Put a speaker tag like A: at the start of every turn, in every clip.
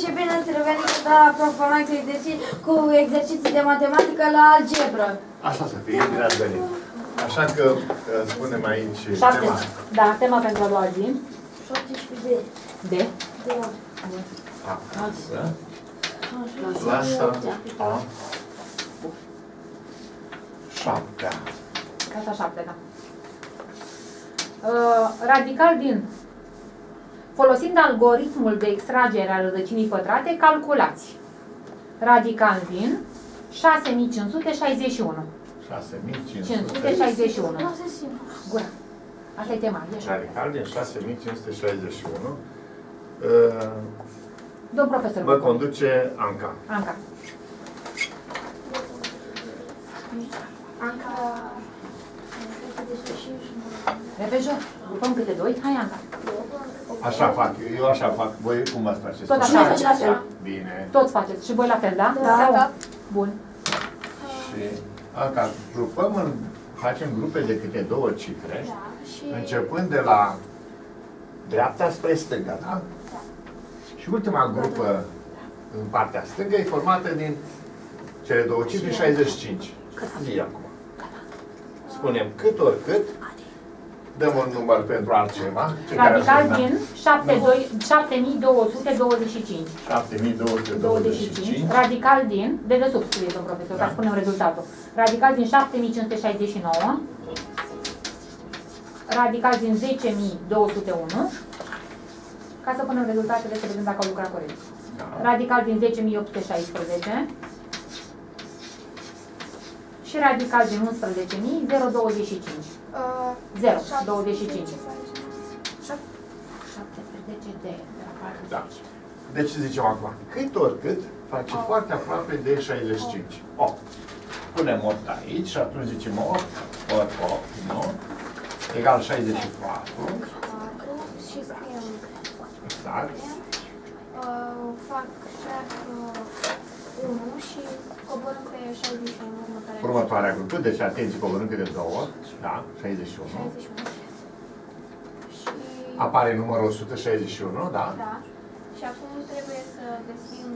A: și bine ați revenit cu da profanat cu exerciții, cu exerciții de matematică la algebră.
B: Așa să fie, bine ați venit. Așa că uh, spunem aici
C: Șapte.
B: tema.
C: Da, tema pentru a doua zi.
A: 17 de.
C: De.
A: de
B: Acasă,
A: Așa,
B: lasă
A: da.
B: a șaptea.
C: Clasa 7, da. Uh, radical din. Folosind algoritmul de extragere a rădăcinii pătrate, calculați. Radical din 6561.
B: 6500.
C: 561.
A: Lasă simplu.
C: Gura. Asta e tema. Ieși.
B: Radical din 6561. Uh,
C: Domn profesor.
B: Vă conduce Anca.
C: Anca.
A: Anca...
C: Repejă. Grupăm câte doi. Hai, Anca.
B: Așa fac, eu așa fac. Voi cum v-ați face?
C: Tot
A: Și
C: așa.
A: noi facem la fel.
B: Bine.
C: Toți faceți. Și voi la fel, da?
A: Da.
C: Da. Bun.
B: Și Anca, grupăm în, facem grupe de câte două cifre,
A: Da, și...
B: începând de la dreapta spre stânga, da? Și ultima grupă în partea stângă e formată din cele două cifre, 65. Zi acum. Spunem cât ori cât, dăm un număr pentru altceva. Ce care
C: Radical
B: ar
C: din 72 7225.
B: 7225.
C: 25. Radical din, de desubt scrie domn profesor, ca
B: Da.
C: să spunem rezultatul. Radical din 7569. Radical din 10201. Ca să punem rezultatele să vedem dacă au lucrat corect.
B: Da.
C: Radical din 10816. Și radical din 11025.
A: Uh,
C: 0, 25.
A: 17
C: 17 de la parte.
B: Da. Deci zicem acum, cât ori cât face foarte aproape de 65. 8. Punem 8 aici și atunci zicem 8 ori 8, nu? Egal 64.
A: 4 și scriem
B: Exact.
A: uh, fac uh, 1 și coborâm pe 61 următoarea.
B: Următoarea grupă, deci atenție, coborâm câte două. Da, 61.
A: 61. Și...
B: Apare numărul 161, da?
A: Da. Și acum trebuie să găsim...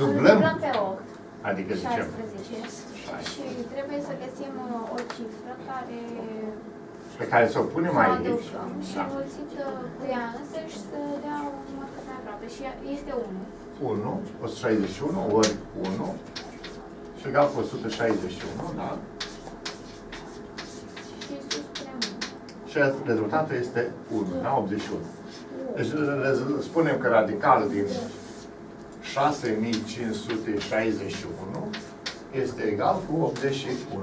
B: Dublăm,
A: Dublăm pe 8.
B: adică zicem
A: 16. Și trebuie să găsim uh, o cifră care
B: pe care să o punem
A: să o
B: aici.
A: adăugăm și
B: Da.
A: înmulțită cu ea însă și să dea un număr cât mai aproape. Și este 1.
B: 1, 161 ori 1 și egal cu 161, da?
A: Și sus punem 1.
B: Și rezultatul este 1, da? 81. Deci rez- spunem că radicalul din 6561 este egal cu 81.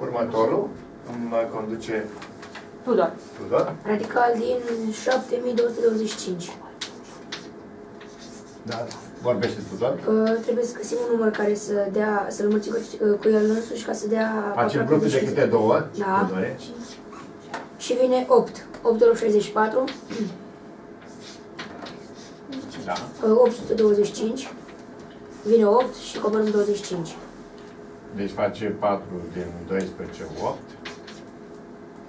B: Următorul îmi conduce
C: Tudor.
B: Tudor.
D: Radical din 7225.
B: Da. Vorbește Tudor.
D: Uh, trebuie să găsim un număr care să dea, să-l mulțim cu, uh, cu el însuși ca să dea
B: Facem
D: aproape
B: grupe de
D: 60.
B: câte două.
D: Da.
B: Tudore.
D: Și vine 8. 8 ori 64,
B: Da.
D: uh, 825. Vine 8 și coborâm 25.
B: Deci face 4 din 12, 8.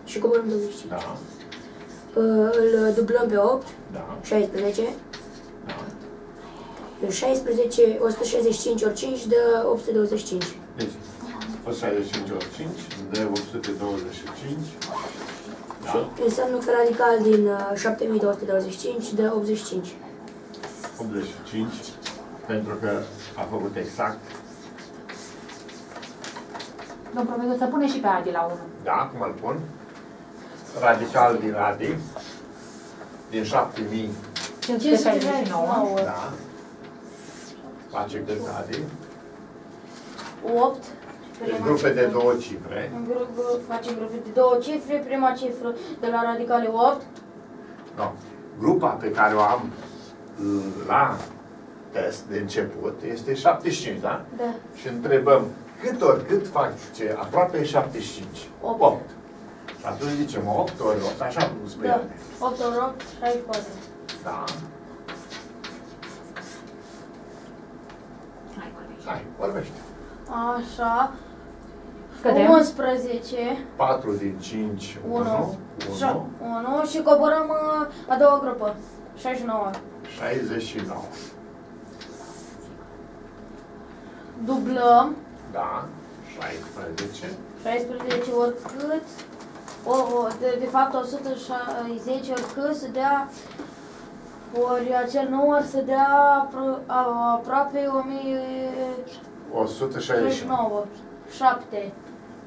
D: Și coborâm 25.
B: Da.
D: Uh, îl dublăm pe 8,
B: Da.
D: 16.
B: Da.
D: 16, 165 ori 5 dă 825.
B: Deci 165 ori 5 de 825. Da.
D: Și înseamnă că radical din uh, 7225 dă 85.
B: 85. Pentru că a făcut exact.
C: Domn profesor, să pune și pe Adi la 1.
B: Da, cum îl pun? Radical din radi. Din 7000.
C: 569.
B: Da. Face cât radi.
A: 8.
B: Deci grupe de două cifre.
A: În grup, grup, facem grupe de două cifre. Prima cifră de la radicale 8.
B: No. Grupa pe care o am la test de început este 75, da?
A: Da.
B: Și întrebăm cât ori cât face aproape 75?
A: Opt.
B: 8. Și atunci zicem 8 ori 8, așa cum spune.
A: Da. 8 ori 8, 64.
B: Da.
C: Hai, vorbește.
B: Hai, vorbește.
A: Așa.
C: Scădem.
A: 11.
B: 4 din 5, 1,
A: 1.
B: 1,
A: 1 și coborăm uh, a doua grupă. 69.
B: 69.
A: Dublăm.
B: Da. 16.
A: 16 oricât, o, o, de, de fapt 160 oricât să dea, ori acel număr să dea apro, a, aproape 1069.
B: 169.
A: 7.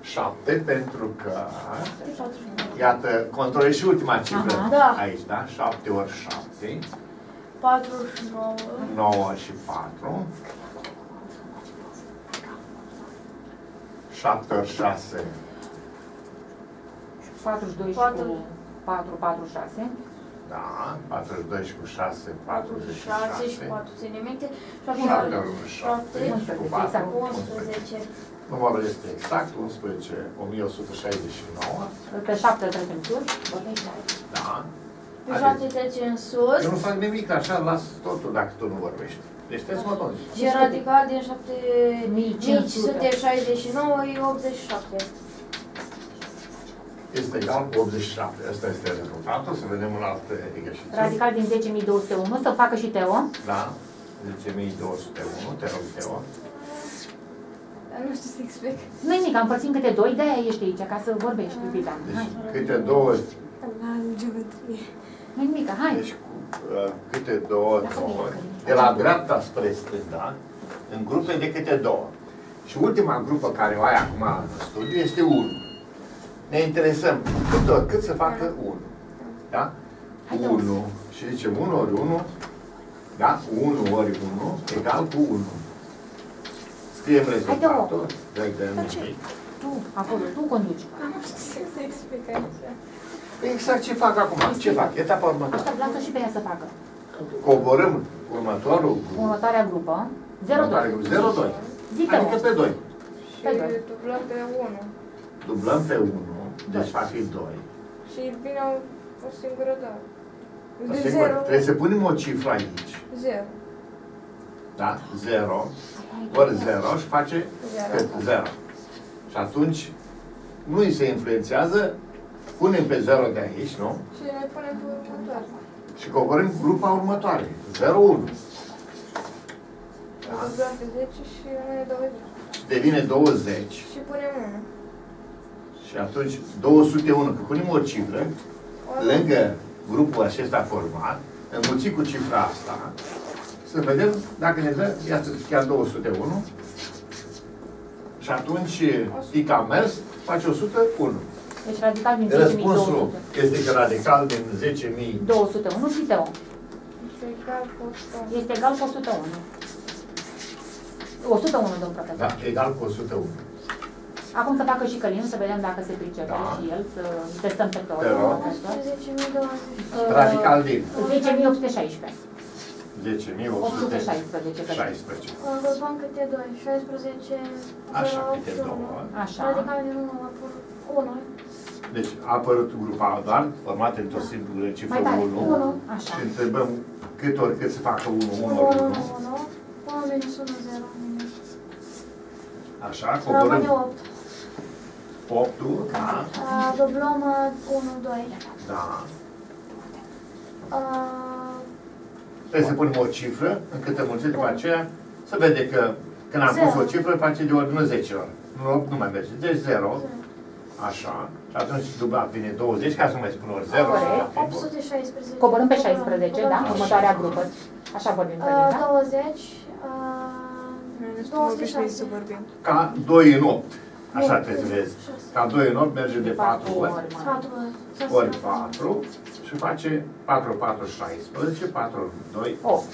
B: 7 pentru că, iată, controlezi și ultima cifră
C: Aha.
A: Da.
B: aici, da? 7 ori 7,
A: 49.
B: 9 și 4. 7 ori 6,
C: 42 și
A: Patru.
C: cu 4, 4, 6.
B: Da, 42 și cu 6,
A: 46 și
B: 46.
A: 4 ține minte.
B: 7 ori 7
A: 7.
B: cu 4,
C: exact.
A: 11.
B: Numărul este exact 11, 1169,
C: Pe 7 îl trecem sus.
B: da.
A: Pe 7 trece în sus.
B: Eu nu fac nimic, așa las totul dacă tu nu vorbești. Deci trebuie să mă duci.
A: Și radical din 7569 e 87.
B: Este egal cu 87. Asta este rezultatul. Să vedem un alt exercițiu.
C: Radical din 10.201. Să facă și Teo.
B: Da. 10.201. Te rog, Teo.
A: Nu știu să explic.
C: Nu nimic, am împărțit câte doi, de-aia ești aici, ca să vorbești, iubita.
B: Deci
C: Hai.
B: câte două,
D: La geometrie.
C: Nu nimic, hai.
B: deci cu, uh, câte două, două, de la dreapta spre stânga, în grupe de câte două. Și ultima grupă care o ai acum în studiu este 1. Ne interesăm cât ori cât să facă 1. Da?
C: Haide,
B: 1. Și zicem 1 ori 1, da? 1 ori 1 egal cu 1. Scriem rezultatul. Dai de nimic.
C: Tu, acolo, tu conduci.
A: Nu știu să explic aici.
B: Exact ce fac acum. Ce fac? Etapa următoare.
C: Asta lasă și pe ea să facă.
B: Coborâm următorul grup.
C: Următoarea grupă. 02.
B: Următoare grup. 02.
C: Zi-te,
B: Adică pe 2.
C: Pe doi.
E: dublăm pe 1
B: Dublăm pe 1. Deci
C: Doi.
B: fac 2.
E: și vine o, o singură dată. De
B: Sigur,
E: 0,
B: trebuie să punem o cifră aici.
E: 0.
B: Da? 0 ori 0 și face cât? 0. Și atunci nu îi se influențează, punem pe 0 de aici, nu?
E: Și ne punem pe următoare.
B: Și coborâm grupa următoare. 0, 1.
E: Da. Dublăm pe 10 și rămâne 20.
B: Și devine 20.
E: Și punem 1.
B: Și atunci 201, că punem o cifră, lângă grupul acesta format, înmulțit cu cifra asta, să vedem dacă ne dă, iată, chiar 201. Și atunci, tic a mers, face 101.
C: Deci radical din 10.200.
B: Răspunsul este că radical din 10.000
C: 201 și Teo.
E: Este egal cu 100.
C: Este egal cu 101. 101, domnul profesor.
B: da, egal cu 101.
C: Acum să facă și Călin, să vedem dacă se pricepe
B: Da.
C: și el, să testăm pe Teo.
B: Te rog.
A: 11.020.
B: Radical din
C: 10.816.
B: 10.816.
C: 816.
A: Grupăm câte 2. 16.
B: Așa,
A: 0,
B: câte
A: 1.
B: două.
C: Așa.
A: Radical din 1 apărut 1.
B: Deci a apărut grupa doar, formată într-o singură cifră
C: Mai tare.
B: 1.
A: Unu.
C: Așa.
B: Și întrebăm cât ori cât să facă 1, 1
A: 1,
B: ori
A: 1,
B: 1.
A: 1. 1 minus 1, 0. minus.
B: Așa,
A: Rămâne
B: coborâm
A: 8.
B: 8 da,
A: Dublăm 1, 2.
B: da. Trebuie să punem o cifră, încât înmulțit după aceea, să vede că când am pus
A: Zero.
B: o cifră, face de ori nu 10 ori. Nu, 8 nu mai merge. Deci 0, așa. Și atunci dublat vine 20, ca să nu mai spun ori 0.
C: Corect.
A: 816.
C: Coborâm pe 16, da? Următoarea grupă. Așa vorbim, Călin, da?
A: 20.
E: Noi nu suntem obișnuiți să
A: 26.
E: vorbim.
B: Ca 2 în 8. Așa trebuie să vezi. Ca 2 în 8 merge de 4 ori.
C: mai.
A: 4
B: Ori 4 și face 4, 4, 16, 4, 2,
C: 8.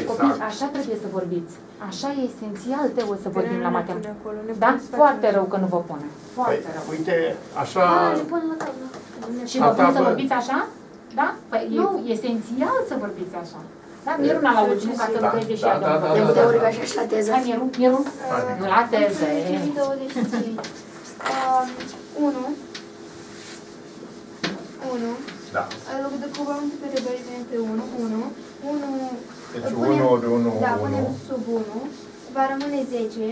B: exact.
C: Copii, așa trebuie să vorbiți. Așa e esențial, trebuie să vorbim
E: Până
C: la
E: nu ne
C: matematică.
E: pune acolo, ne
C: Da?
E: pune să
C: Foarte
E: facem-
C: rău că nu vă pune.
B: Păi,
C: Foarte rău.
B: uite, așa,
A: Ah, le pun la tablă.
C: Și vă pune să
B: tabă.
C: vorbiți așa? Da? Păi e
A: Nu.
C: esențial să vorbiți așa. Da? Miruna la ultimul ca să
B: Da,
C: lucreze și
B: da,
C: ea,
B: da,
C: domnul
B: da,
D: Dăm
C: profesor.
B: da,
D: teorica și așa teză.
C: Hai, Miru, Miru,
B: Haide.
C: la teze.
A: 25. 1. 1.
B: da.
A: În loc de cuvânt pe de 2 vine pe 1. 1. 1.
B: Deci 1 ori 1,
A: Da,
B: 1.
A: punem sub 1. Va rămâne 10.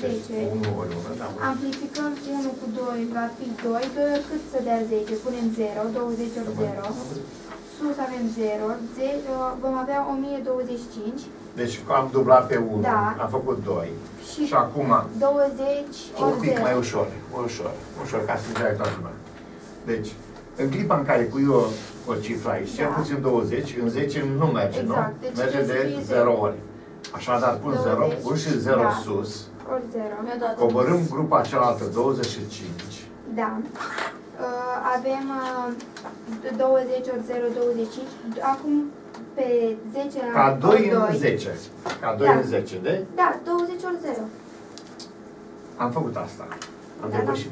A: 10.
B: 1 ori 1, da.
A: Amplificăm 1 cu 2, va fi 2. 2 ori cât să dea 10? Punem 0. 20 ori 0.
F: Sus avem 0, ze- uh, vom avea 1025
B: Deci am dublat pe 1,
F: Da.
B: am făcut 2.
F: și
B: Și acum,
F: 20
B: un
F: ori
B: pic
F: 0.
B: mai ușor, ușor, ușor, ca să înțeleagă toată lumea. Deci, în clipa în care pui o, o cifră aici, cel
F: Da.
B: puțin 20, în 10 nu merge,
F: Exact,
B: nu?
F: deci
B: merge
F: trebuie să
B: de
F: fie
B: 0
F: zero.
B: ori. Așadar, pun 0,
F: 20,
B: pun și 0
F: da.
B: sus,
F: ori 0.
A: Mi-a dat.
B: coborâm grupa cealaltă 25,
F: Da. Uh, avem uh, 20 ori 0, 25. Acum pe 10
B: ca
F: am
B: 2
F: ori
B: în 10, ca 2
F: Da.
B: în 10, de?
F: Da, 20 ori 0.
B: Am făcut asta. Am
F: Da,
B: depășit.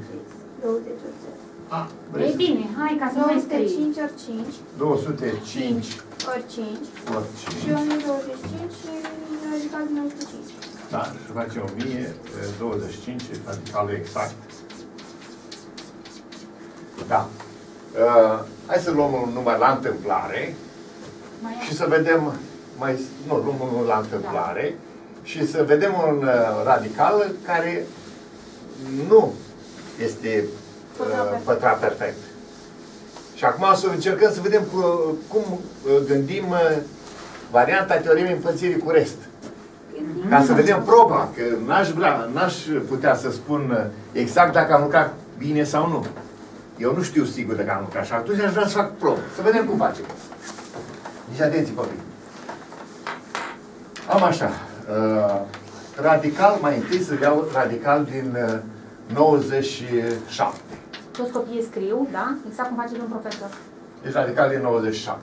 F: 20 ori 0.
B: A,
C: Ei
B: vreți?
C: bine, hai ca să mai scrii.
F: 205 ori 5
B: 205
F: ori 5
B: ori
F: și
B: 5.
F: 1025 și radical din 105.
B: Da, și face 1025, radicalul exact. Da. Uh, hai să luăm un număr la întâmplare
C: Mai
B: și să vedem, mai, nu, luăm unul la întâmplare și să vedem un uh, radical care nu este uh, pătrat perfect. Și acum o să încercăm să vedem cu, cum uh, gândim uh, varianta teoremei împărțirii cu rest. Ca să vedem proba, că n-aș vrea, n-aș putea să spun uh, exact dacă am lucrat bine sau nu. Eu nu știu sigur dacă am lucrat și atunci aș vrea să fac probă. Să vedem cum facem. Deci atenție, copii. Am așa. Uh, radical, mai întâi să iau radical din uh, 97.
C: Toți copiii scriu, da? Exact cum face domnul profesor.
B: Deci radical din 97.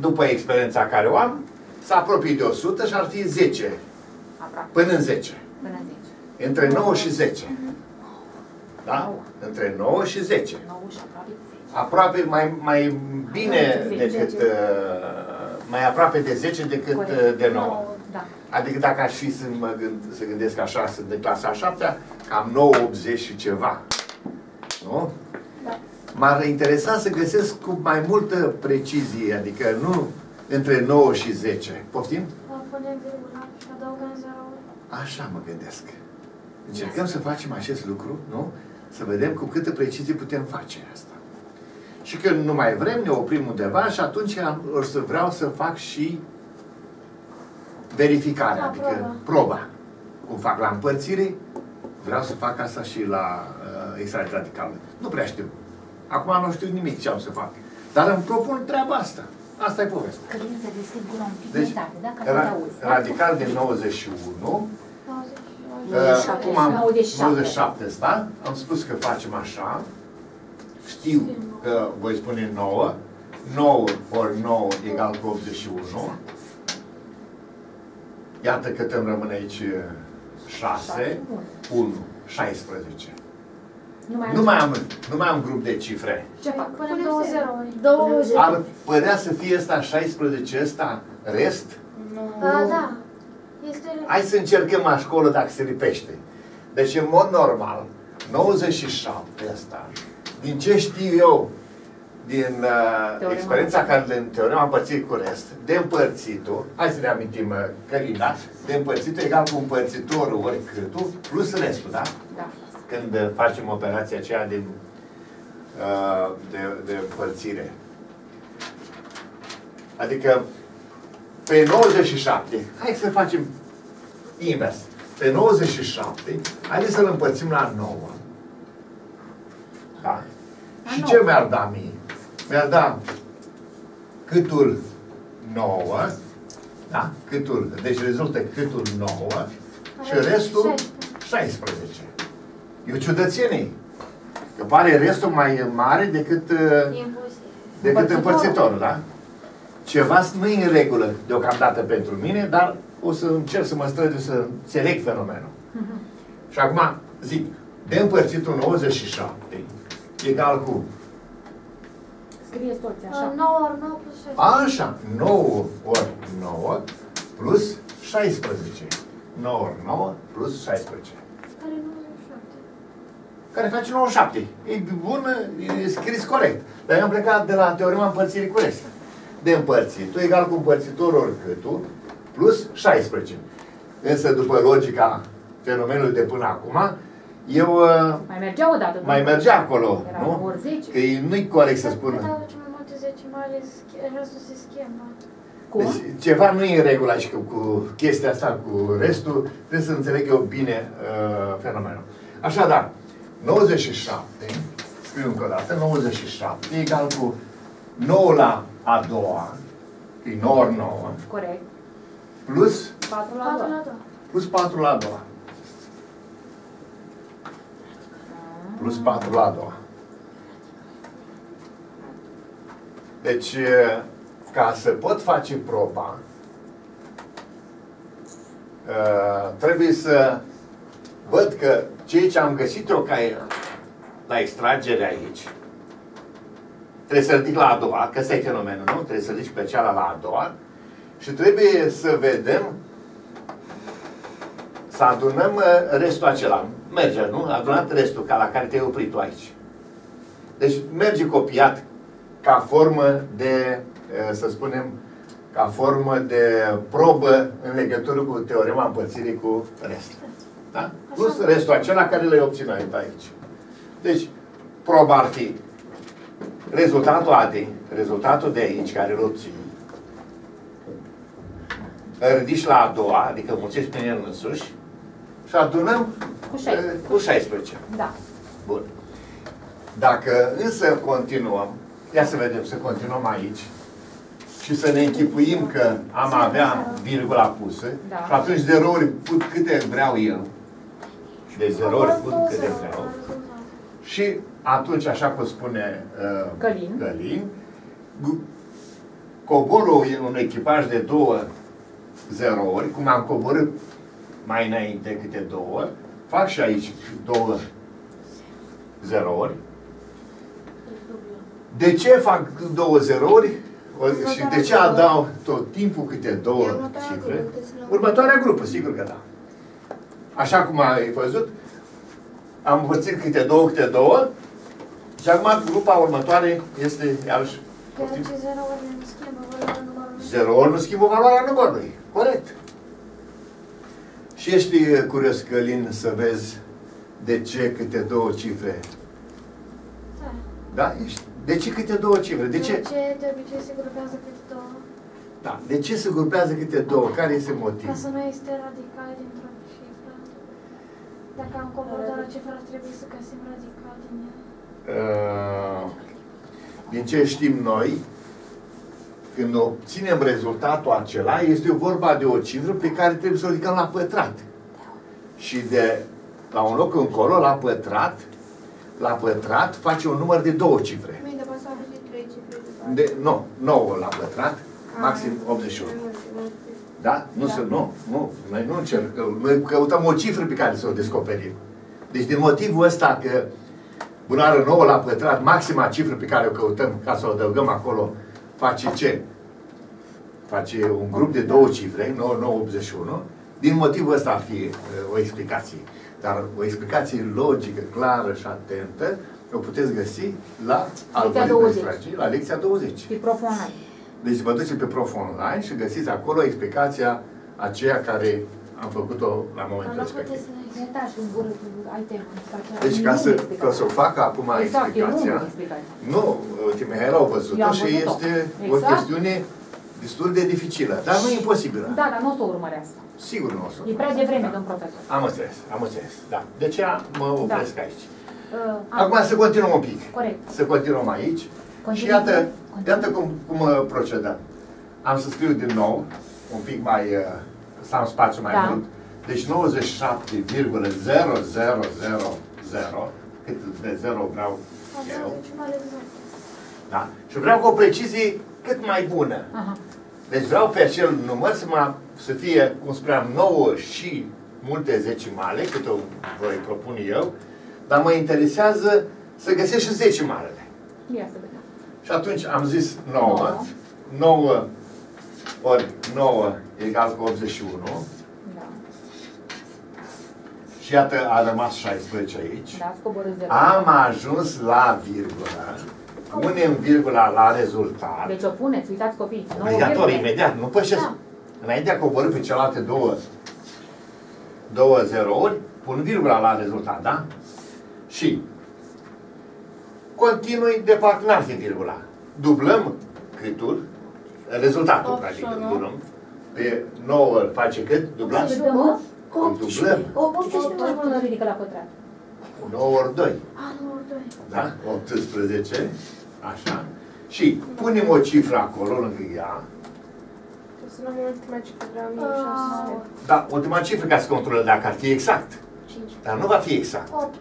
B: După experiența care o am, s-a apropiat de 100 și ar fi 10,
C: Aproape.
B: până în 10.
C: Până în 10.
B: Între 9 și 10. Da? Între 9 și 10.
C: 9 și aproape 10.
B: Aproape mai, mai bine
C: Zece.
B: decât, uh, mai aproape de 10 decât uh, de 9.
C: Nouă, Da.
B: Adică dacă aș fi să mă gând, să gândesc așa, sunt de clasa a 7 cam 9, 80 și ceva. Nu?
F: Da.
B: M-ar interesa să găsesc cu mai multă precizie, adică nu între 9 și 10. Poftim?
A: Punem virgula și adăugăm 0
B: Așa mă gândesc. Încercăm să facem acest lucru, nu? Să vedem cu câtă precizie putem face asta. Și când nu mai vrem, ne oprim undeva și atunci am- o să vreau să fac și verificarea,
A: La
B: adică
A: proba.
B: proba. Cum fac la împărțire, vreau să fac asta și la uh, extract radical. Nu prea știu. Acum nu știu nimic ce am să fac. Dar îmi propun treaba asta. Asta e povestea.
C: Călin să deschid gura un pic
B: Deci,
C: mai tare, da? Ca să te
B: ra-
C: auzi. da?
B: radical din 91,
A: 90
B: Uh, acum am
C: 97.
B: 97 ăsta, am spus că facem așa, știu că voi spune 9, 9 ori 9 egal cu 81, iată cât îmi rămâne aici 6, 1, 16.
C: Nu mai
B: Nu mai am, nu mai am grup de cifre.
C: Ce fac?
A: Punem 2 0
D: 20.
B: Ar părea să fie ăsta 16, ăsta rest?
A: Da, da. Este...
B: Hai să încercăm acolo dacă se lipește. Deci, în mod normal, 97 ăsta, din ce știu eu, din uh,
C: Teorema
B: experiența care din teorema împărțirii cu rest, de împărțitul, hai să ne amintim uh, Călina, de împărțitul egal cu împărțitorul ori câtul, plus restul, da?
C: Da.
B: Când uh, facem operația aceea din, uh, de, de împărțire. Adică pe 97, hai să facem invers. Pe 97, haideți să-l împărțim la 9. Da?
C: La
B: Și
C: 9.
B: ce mi-ar da mie? Mi-ar da câtul 9, da? Câtul, deci rezultă câtul 9 și restul 16. E o ciudățenie. Că pare restul mai mare decât, uh,
A: Imposibil.
B: decât
C: Împărțitorul.
B: împărțitorul, da? Ceva nu e în regulă deocamdată pentru mine, dar o să încerc să mă strădui să înțeleg fenomenul. Și acum zic, de împărțitul 97 egal cu
C: Scrieți toți așa.
A: 9 ori 9 plus 16.
B: Așa, 9 ori 9 plus 16. 9 ori 9 plus 16.
A: Care e 97?
B: Care face 97. E bun, e scris corect. Dar eu am plecat de la teorema împărțirii cu rest. De împărțitul egal cu împărțitorul ori câtul plus 16. Însă după logica fenomenului de până acum, Eu uh,
C: Mai mergea odată.
B: mai
C: nu?
B: mergea acolo,
C: Era
B: nu?
C: ori 10.
B: Că e- nu-i corect să
A: Cât
B: spună.
A: aduce mai multe decimale, schi- restul se schimbă.
C: Cum?
B: Deci ceva nu e în regulă aici cu, cu chestia asta, cu restul. Trebuie să înțeleg eu bine uh, fenomenul. Așadar, 97, scriu încă o dată, 97 e egal cu 9 la a doua, că e 9 ori 9,
C: Corect.
B: plus,
C: 4 la 2.
A: 4 la 2.
B: plus 4 la a doua. Plus 4 la a doua. Deci, uh, ca să pot face proba, uh, trebuie să văd că ceea ce am găsit eu ca la extragere aici, trebuie să ridic la a doua, că ăsta e fenomenul, nu? Trebuie să ridic pe cealaltă la a doua și trebuie să vedem să adunăm uh, restul acela. Merge, nu? Adunat restul ca la care te-ai oprit tu aici. Deci merge copiat ca formă de, uh, să spunem, ca formă de probă în legătură cu teorema împărțirii cu rest. Da? Plus restul acela care le-ai obținut aici. Deci, proba ar fi rezultatul ADI, rezultatul de aici, care îl obții, îl ridici la a doua, adică mulțești prin el însuși, și adunăm
C: Cu 16.
B: eh, cu 16.
C: Da.
B: Bun. Dacă însă continuăm, ia să vedem, să continuăm aici și să ne închipuim că am avea virgula pusă
C: Da.
B: și atunci zerouri put câte vreau eu. De zerouri put câte vreau. Și atunci, așa cum spune uh,
C: Călin.
B: Călin gu- coborul un echipaj de două zerouri, cum am coborât mai înainte câte două, fac și aici două zerouri. De ce fac două zerouri? O- Și de ce adaug tot timpul câte două
F: E următoarea
B: cifre?
F: grupă, trebuie să le-
B: Următoarea grupă, sigur că da. Așa cum ai văzut, am învățit câte două, câte două și acum grupa următoare este iarăși
A: Ceea ce 0 ori nu schimbă valoarea numărului.
B: Zero ori nu schimbă valoarea numărului. Corect. Și ești uh, curios, Călin, să vezi de ce câte două cifre.
A: Da.
B: Da? Ești. De ce câte două cifre? De ce?
A: De ce de obicei se grupează câte două?
B: Da. De ce se grupează câte două? Care este
A: Ca
B: motivul?
A: să nu existe radicale dintr-o cifră. Dacă am coborât doar o cifră, ar trebui să găsim radical din ea.
B: Uh, din ce știm noi, când obținem rezultatul acela, este vorba de o cifră pe care trebuie să o ridicăm la pătrat. Și de la un loc încolo, la pătrat, la pătrat face un număr de două cifre.
F: Mai de pasă am și trei cifre de bani.
B: De, nu, 9 la pătrat, maxim
F: Ah,
B: 81.
F: mai multe, mai multe.
B: Da? Nu, da. nu, nu, noi nu încercăm, noi căutăm o cifră pe care să o descoperim. Deci din motivul ăsta că bunară 9 la pătrat, maxima cifră pe care o căutăm ca să o adăugăm acolo, face ce? Face un grup de două cifre, 9, 9, 81. Din motivul ăsta ar fi uh, o explicație. Dar o explicație logică, clară și atentă o puteți găsi la algoritmul
C: 20.
B: extracției, la lecția 20.
C: Și prof online.
B: Deci vă duceți pe Prof Online și găsiți acolo explicația aceea care am făcut-o la momentul
A: Dar nu
B: respectiv.
A: Puteți să ne
C: Ne taci în gură cu ai temă.
B: Deci ca să, ca să o fac acum
C: Exact, e lungă
B: explicația,
C: explicația.
B: nu, uite, Mihaela au
C: Eu
B: văzut-o
C: am
B: și
C: văzut-o.
B: este o
C: Exact.
B: chestiune destul de dificilă, dar nu e imposibilă.
C: Da, dar nu o să o urmărească.
B: Sigur nu o să.
C: E prea devreme, domn profesor.
B: Am înțeles, am înțeles, da. De aceea mă opresc aici.
C: Uh,
B: Acum să continuăm un pic.
C: Corect.
B: Să continuăm aici. Și
C: Continuăm.
B: iată,
C: Continuăm.
B: iată cum, cum uh, procedăm. Am să scriu din nou, un pic mai, uh, să am spațiu mai
C: Da.
B: mult. Deci 97,0000, cât de 0 vreau eu,
A: decimale exacte.
B: da? Și vreau cu o precizie cât mai bună.
C: Aha.
B: Deci vreau pe acel număr să, mă, să fie, cum spuneam, 9 și multe zecimale, cât o voi propune eu, dar mă interesează să găsesc și zecimalele.
C: Ia să vedem.
B: Și atunci am zis 9.
C: Nouă.
B: 9 ori 9 egal cu 81.
C: Da.
B: Și iată, a rămas 16 aici.
C: Da, ați coborât zero.
B: Am ajuns la virgulă. Punem virgula la rezultat.
C: Deci o puneți, uitați copii. nouă
B: Obligatoriu,
C: virgule.
B: imediat. Nu pășesc.
C: Da.
B: Înainte de a coborâ pe celelalte două, două zerouri, pun virgula la rezultat, da? Și continui de parcă n-ar fi virgula. Dublăm câtul, rezultatul,
A: Opt
B: practic,
A: și
B: îl
A: unu.
B: dublăm. Pe 9 îl face cât? Dublat?
C: Să dăm
B: Îl dublăm.
C: 18 mă ridică la pătrat.
B: 9 ori 2.
A: A, nu, doi.
B: Da? 18. Așa. Și punem o cifră acolo, lângă ea.
E: O să luăm ultima cifră de la
A: Ah,
E: 1600.
B: Da, ultima cifră ca să controlăm dacă ar fi exact.
A: Cinci.
B: Dar nu va fi exact.
A: Opt.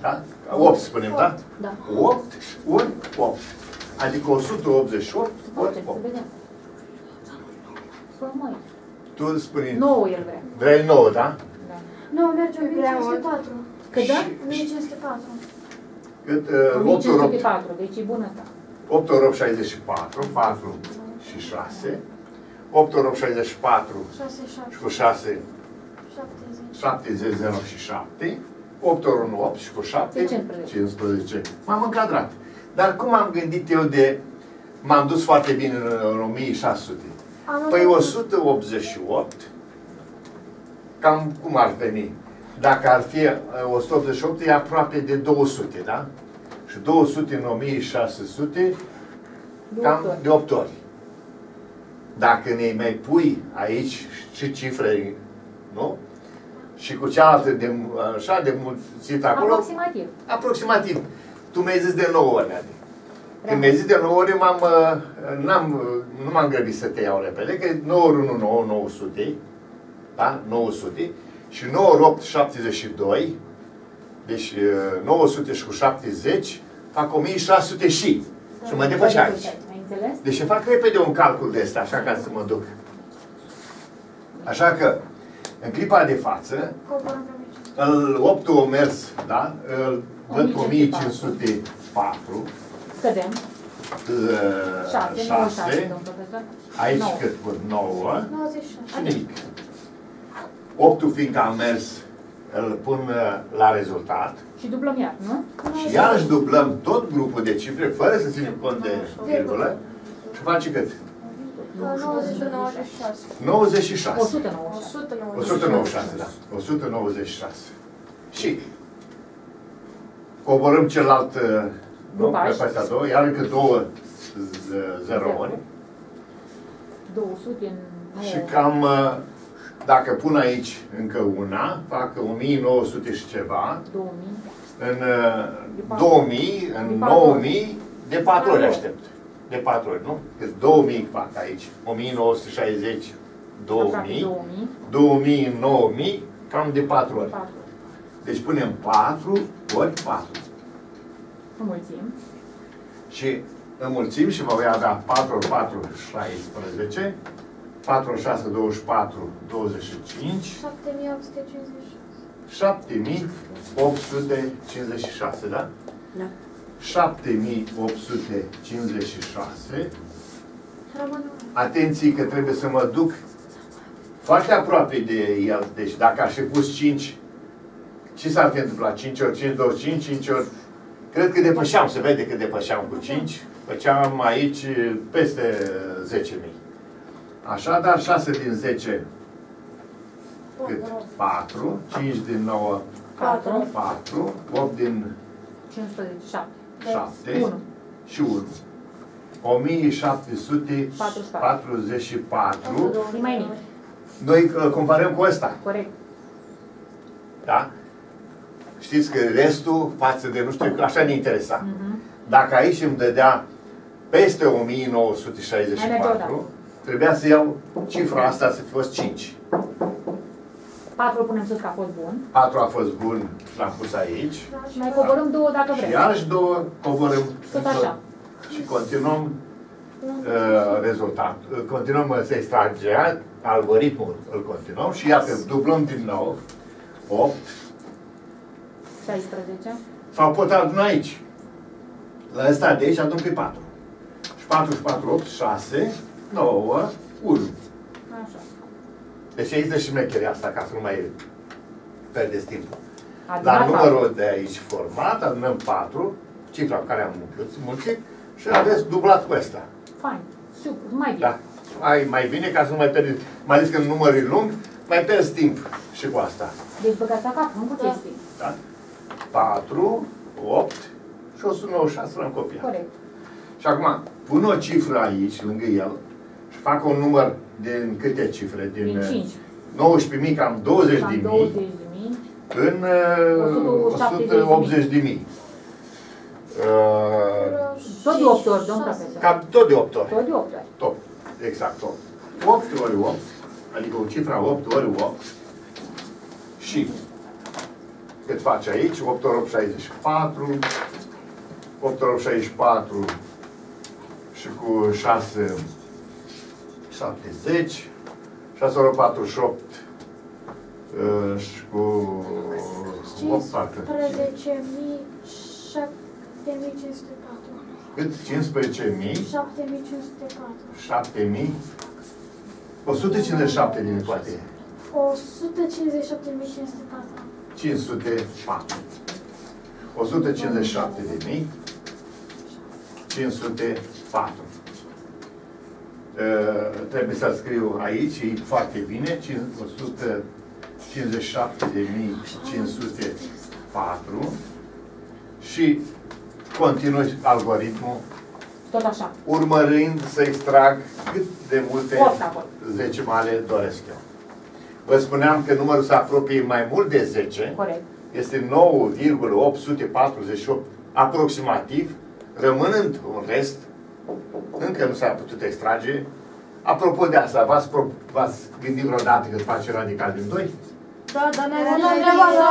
B: Da? 8 spunem, da?
D: Da.
B: 8 ori 8. Adică 188
C: Să
B: ori
C: facem, să
B: 8.
C: vedem. Păi mai.
B: Tu spui,
C: 9 el vrea.
B: vrei 9, da?
C: Da.
A: Nu, merge
E: Prea mult.
A: 1504.
C: Cât da?
A: 1504.
B: Cât? Uh, 8 ori 8,
C: 1504, deci e bună asta.
B: 8 ori 8, 64, 4 și 6. 8 ori 8, 64
A: 6,
B: și
A: 7,
B: cu 6,
A: 70.
B: 70, 0 și 7. 8 ori 1, 8 și cu 7,
C: 15.
B: 15. M-am încadrat. Dar cum am gândit eu de... M-am dus foarte bine în, în 1600.
A: Anul
B: Păi
A: trecut.
B: 188, cam cum ar veni? Dacă ar fi uh, 188, e aproape de 200, da? Și 200 în 1600,
C: De
B: cam
C: opt ori.
B: de 8 ori. Dacă ne mai pui aici și cifre, nu? Și cu cealaltă de, așa, de mulțit acolo,
C: Aproximativ.
B: aproximativ. Tu mi-ai zis de 9 ori, Adi. Când mi-ai zis de 9 ori, m-am, uh, n-am, uh, nu m-am grăbit să te iau repede, că 9 ori 1, 9, 900, da? 900. Și 9 ori 8, 72. Deci uh, 900 și cu 70 fac 1600 și. Și mă depășe aici.
C: Ai înțeles?
B: Deci fac repede un calcul de ăsta, așa ca să mă duc. Așa că, în clipa de față,
A: Coborăm pe 1500.
B: îl 8 a mers, da? Îl văd cu
C: 1504.
B: 1504.
C: Scădem. 6,
B: 6,
C: 96, domn profesor.
B: aici
C: Nouă.
B: cât văd? 9 și
A: 96.
B: nimic. 8 fiindcă am mers, îl pun uh, la rezultat
C: Și dublăm iar, nu?
B: și iarăși dublăm tot grupul de cifre fără să ținem cont de virgulă și face cât?
E: 196.
B: 96.
C: 196.
E: 196.
B: 196, da. 196. Și coborâm celălalt uh, nu,
C: Grupaj.
B: pe astea două, iar încă două z- zerouri.
C: 200 în
B: Și
C: 9.
B: cam, uh, dacă pun aici încă una, fac 1900 și ceva,
C: 2000.
B: în uh,
C: De patru.
B: 2000, în
C: De patru
B: 9000, de 4 ori
C: Patru.
B: aștept. De 4 ori, nu? Că 2000 fac aici. 1960, 2000.
C: Aproape 2000.
B: 2000 în 9000, cam de 4 ori.
C: 4.
B: Deci punem 4 ori 4.
C: Înmulțim.
B: Și înmulțim și voi avea 4 ori 4, 16. 4 ori 6, 24, 25.
A: 7856.
B: 7856, da?
D: Da.
B: 7856.
A: Rămân
B: Atenție că trebuie să mă duc foarte aproape de el. Deci dacă aș fi pus 5, ce s-ar fi întâmplat? 5 ori 5, 25, 5 ori... Cred că depășeam, se vede că depășeam cu 5. Făceam aici peste 10.000. Așadar, 6 din 10, cât? 4. 5 din 9,
C: 4.
B: 4. 8 din
C: 15. 7.
B: 7
C: 1.
B: și 1. 1744.
C: E mai mic.
B: Noi îl comparăm cu ăsta,
C: Corect.
B: da? Știți că restul, față de nu știu, așa ne interesa.
C: Mhm.
B: Dacă aici îmi dădea peste
C: Mai merge
B: 1964, trebuia să iau cifra asta să fi fost 5.
C: 4 punem sus că a fost bun.
B: 4 a fost bun și l-am pus aici.
C: Și mai coborâm două dacă
B: Și
C: vrem.
B: iarăși două coborâm.
C: Tot așa.
B: Și continuăm uh, rezultat. Uh, Continuăm uh, să extragem algoritmul, îl continuăm și iată, dublăm din nou 8
C: 16.
B: sau pot aduna aici. La ăsta de aici adun pe 4. Și 4 și 4, 8, 6, 9, 1.
C: Așa.
B: Deci există și mecheria asta ca să nu mai pierdeți timpul. La
C: Adunat
B: numărul de aici format, adunăm 4, cifra pe care am mulțit, mulțit și aveți dublat cu ăsta.
C: Fain. Super. Mai bine.
B: Da. Ai mai bine ca să nu mai pierzi, mai ales când numărul e lung, mai pierzi timp și cu asta.
C: Deci băgați acasă, nu cu chestii.
B: Da? 4, 8 și 196 l-am copiat.
C: Corect.
B: Și acum pun o cifră aici, lângă el, și fac un număr din câte cifre? Din,
C: Din
B: uh,
C: 5.
B: 19.000, cam 20
C: Cam
B: de
C: 20
B: mii,
C: de mii.
B: în uh,
C: 170.000.
B: 180 de mii. Uh,
C: Tot de 8 ori, domn profesor.
B: cam tot de 8 ori.
C: Tot de 8 ori.
B: Tot. Exact, 8. 8 ori 8, adică o cifra 8 ori 8. Și cât face aici? 8 ori 8, 64. 8 ori 8, 64. Și cu 6, 70. 6 ori 48. uh, Și cu 8 parcă.
A: 15.7504.
B: Cât? 15.000.
A: 7.504.
B: 7.000. 157 din toate.
A: 157.504.
B: 504. 157 de mii. 504. Uh, trebuie să scriu aici, e foarte bine, 157 de mii 504 și continui algoritmul
C: Tot așa.
B: urmărind să extrag cât de multe
C: Opt acolo.
B: zecimale doresc eu. Vă spuneam că numărul se apropie mai mult de 10,
C: Corect.
B: este 9,848 aproximativ, rămânând un rest, încă nu s-a putut extrage. Apropo de asta, v-ați, pro- v-ați gândit vreodată că face radical din 2?
A: Da, dar ne
F: Da,
A: ne
F: da,
A: întrebat
F: da.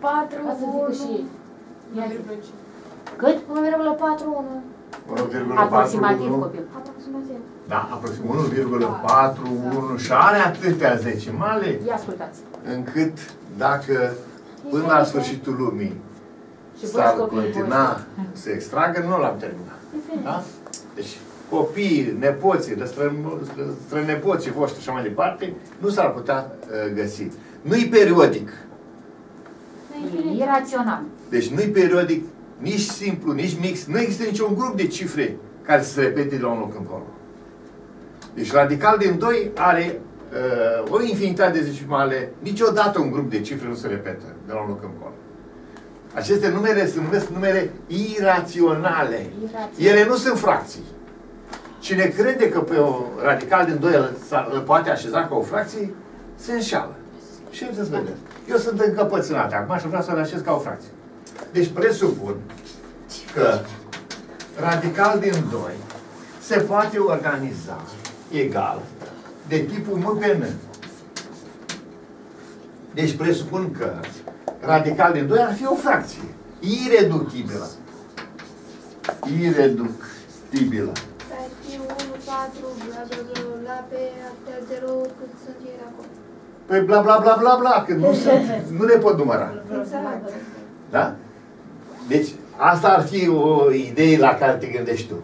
A: 1,4.
C: Ca să zică și ei. Ia zi.
E: 1,5.
C: Cât?
A: 1,41.
B: 1,41.
C: Aproximativ copil.
A: Aproximativ.
B: Da, aproximativ 1,41 și are atâtea zecimale
C: Ia ascultați.
B: încât dacă până la sfârșitul lumii
C: Și până
B: s-ar
C: copiii
B: continua
C: voștri.
B: să extragă, nu l-am terminat. Da? Deci copiii, nepoții, de stră- strănepoții voștri și așa mai departe, nu s-ar putea uh, găsi. Nu-i periodic.
C: E irațional.
B: Deci nu-i periodic, nici simplu, nici mix. Nu există niciun grup de cifre care să se repete de la un loc încolo. Deci radical din 2 are uh, o infinitate de decimale. Niciodată un grup de cifre nu se repetă de la un loc încolo. Aceste numere se numesc numere iraționale. Ele nu sunt fracții. Cine crede că pe o radical din 2 îl, îl poate așeza ca o fracție, se înșeală. Și să vedeți. Eu sunt încăpățânat acum și vreau să-l așez ca o fracție. Deci presupun că radical din 2 se poate organiza egal de tipul M pe N. Deci presupun că radical din 2 ar fi o fracție. Ireductibilă. Ireductibilă.
F: Ar fi 1, 4, bla bla bla bla bla, pe atâtea 0 cât sunt ei acolo.
B: Păi bla bla bla bla bla, că nu, sunt, nu le pot număra.
F: Exact.
B: Da? Deci, asta ar fi o idee la care te gândești tu.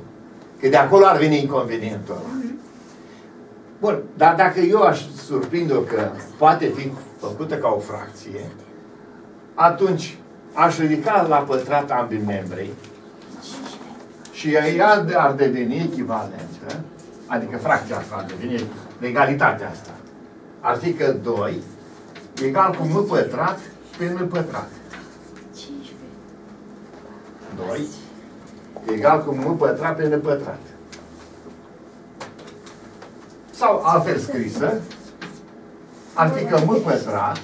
B: Că de acolo ar veni inconvenientul ăla. Bun, dar dacă eu aș surprinde-o că poate fi făcută ca o fracție, atunci aș ridica la pătrat ambii membri și ea ar deveni echivalentă, adică fracția asta ar deveni egalitatea asta. Ar fi că 2 egal cu m pătrat pe n pătrat. 2 egal cu m pătrat pe n pătrat. Sau altfel scrisă, ar fi că m pătrat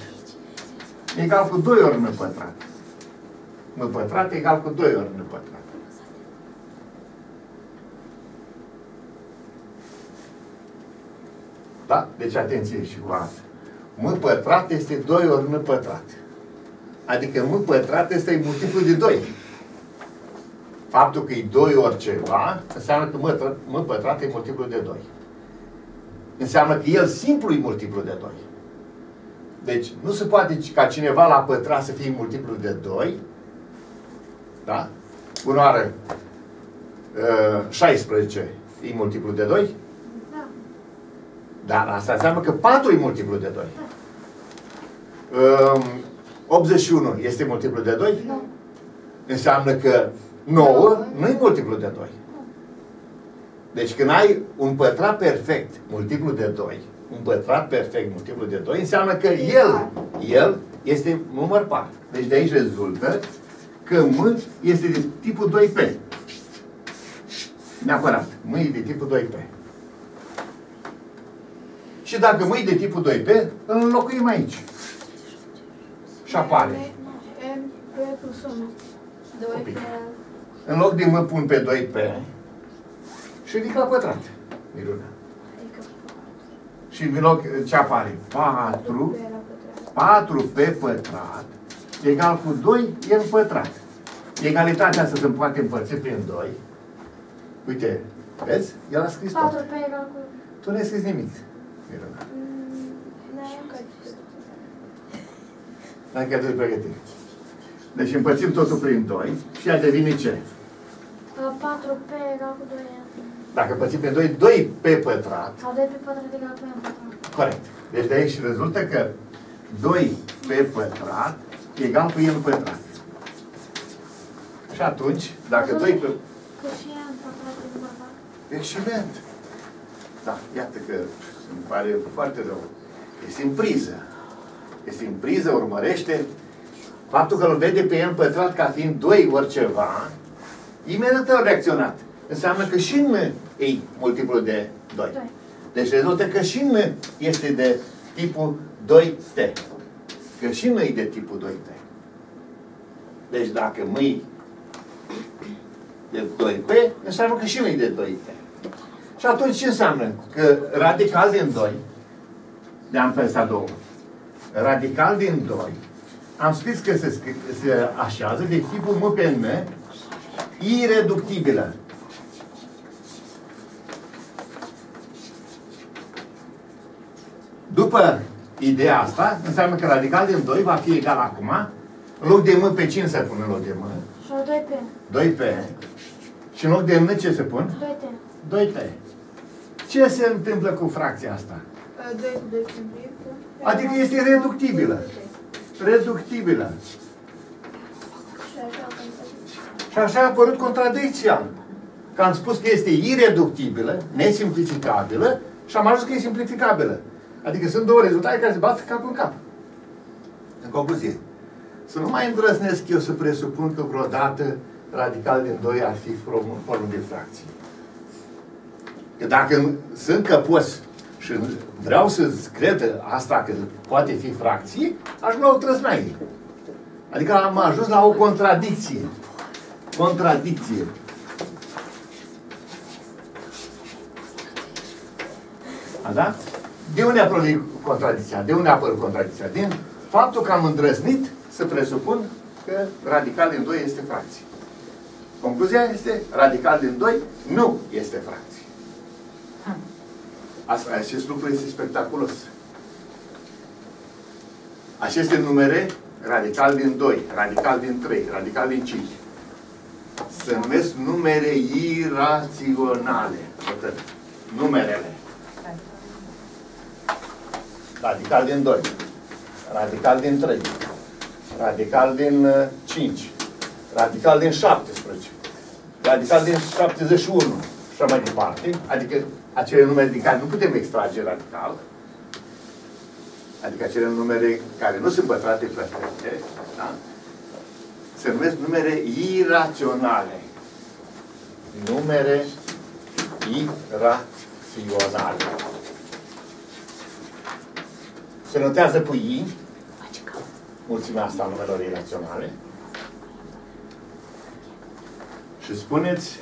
B: egal cu 2 ori n pătrat. m pătrat egal cu 2 ori n pătrat. Da? Deci atenție și cu asta. M pătrat este 2 ori n pătrat. Adică m pătrat este multiplu de 2. Faptul că e 2 ori ceva, înseamnă că m, m pătrat e multiplu de 2. Înseamnă că el simplu e multiplu de 2. Deci nu se poate ca cineva la pătrat să fie multiplu de 2. Da? Bună oară! Uh, 16 e multiplu de 2?
F: Da.
B: Dar asta înseamnă că 4 e multiplu de 2. Um, 81 este multiplu de 2?
F: Nu.
B: Înseamnă că 9 nu e multiplu de 2. Deci când ai un pătrat perfect multiplu de 2, un pătrat perfect multiplu de 2, înseamnă că el, el este număr par. Deci de aici rezultă că M este de tipul 2P. Neapărat. M e de tipul 2P. Și dacă M e de tipul 2P, îl înlocuim aici. Și apare.
F: M P plus 1. 2
B: pic.
F: pe...
B: În loc de M pun pe 2P și ridic la pătrat. Miruna. Și în loc ce apare? 4
F: P la pătrat.
B: 4p pătrat egal cu 2 n pătrat. Egalitatea asta se poate împărți prin 2. Uite, vezi? El a scris tot.
A: 4 pe egal cu...
B: Tu nu ai scris nimic. Miruna.
F: N-ai încă
B: N-ai chiar de pregătire. Deci împărțim totul prin 2 și ea devine ce?
A: 4 pe egal cu 2
B: Dacă împărțim pe 2, 2 p pătrat.
A: Sau 2 pe pătrat egal cu m pătrat.
B: Corect. Deci de aici rezultă că 2 p pătrat egal cu n pătrat. Și atunci, dacă 2 pe...
A: Că și m pătrat e număr mare.
B: Excelent! Da, iată că îmi pare foarte rău. Este în priză. Este în priză, urmărește faptul că îl vede pe n pătrat ca fiind 2 ori ceva, imediat a reacționat. Înseamnă că și n e multiplu de 2.
A: Doi.
B: Deci rezultă că și n este de tipul 2T. Că și n e de tipul 2T. Deci dacă mâi de 2P, înseamnă că și nu e de 2P. Și atunci ce înseamnă? Că radical din 2, de-am păstrat două, radical din 2, am scris că se, scrie, se așează de tipul M pe N, ireductibilă. După ideea asta, înseamnă că radical din 2 va fi egal acum, în loc de M pe 5 se pune în loc de M,
A: Și 2 pe
B: 2 pe și în loc de N ce se pun?
A: 2 te.
B: 2 pe. Ce se întâmplă cu fracția asta?
F: 2 cu 2 simplifică.
B: Adică este reductibilă. Reductibilă.
F: Și așa am înțeles.
B: Și așa a apărut contradicția. Că am spus că este ireductibilă, nesimplificabilă și am ajuns că e simplificabilă. Adică sunt două rezultate care se bat cap în cap. În concluzie, să nu mai îndrăznesc eu să presupun că vreodată radical din 2 ar fi formă formă de fracție. Că dacă sunt căpos și vreau să cred asta că poate fi fracție, ajung la o trăznaie. Adică am ajuns la o contradicție. Contradicție. A, da? De unde a apărut contradicția? De unde a apărut contradicția? Din faptul că am îndrăznit să presupun că radical din 2 este fracție. Concluzia este, radical din 2 nu este fracție. Asta, acest lucru este spectaculos. Aceste numere, radical din 2, radical din 3, radical din 5, se numesc numere iraționale. Atât. Numerele. Radical din 2, radical din 3, radical din uh, 5, radical din 17, radical din 71 și așa mai departe, adică acele numere din care nu putem extrage radical, adică acele numere care nu sunt pătrate perfecte, da? se numesc numere iraționale. Numere iraționale. Se notează cu I, mulțimea asta a numerelor iraționale, și spuneți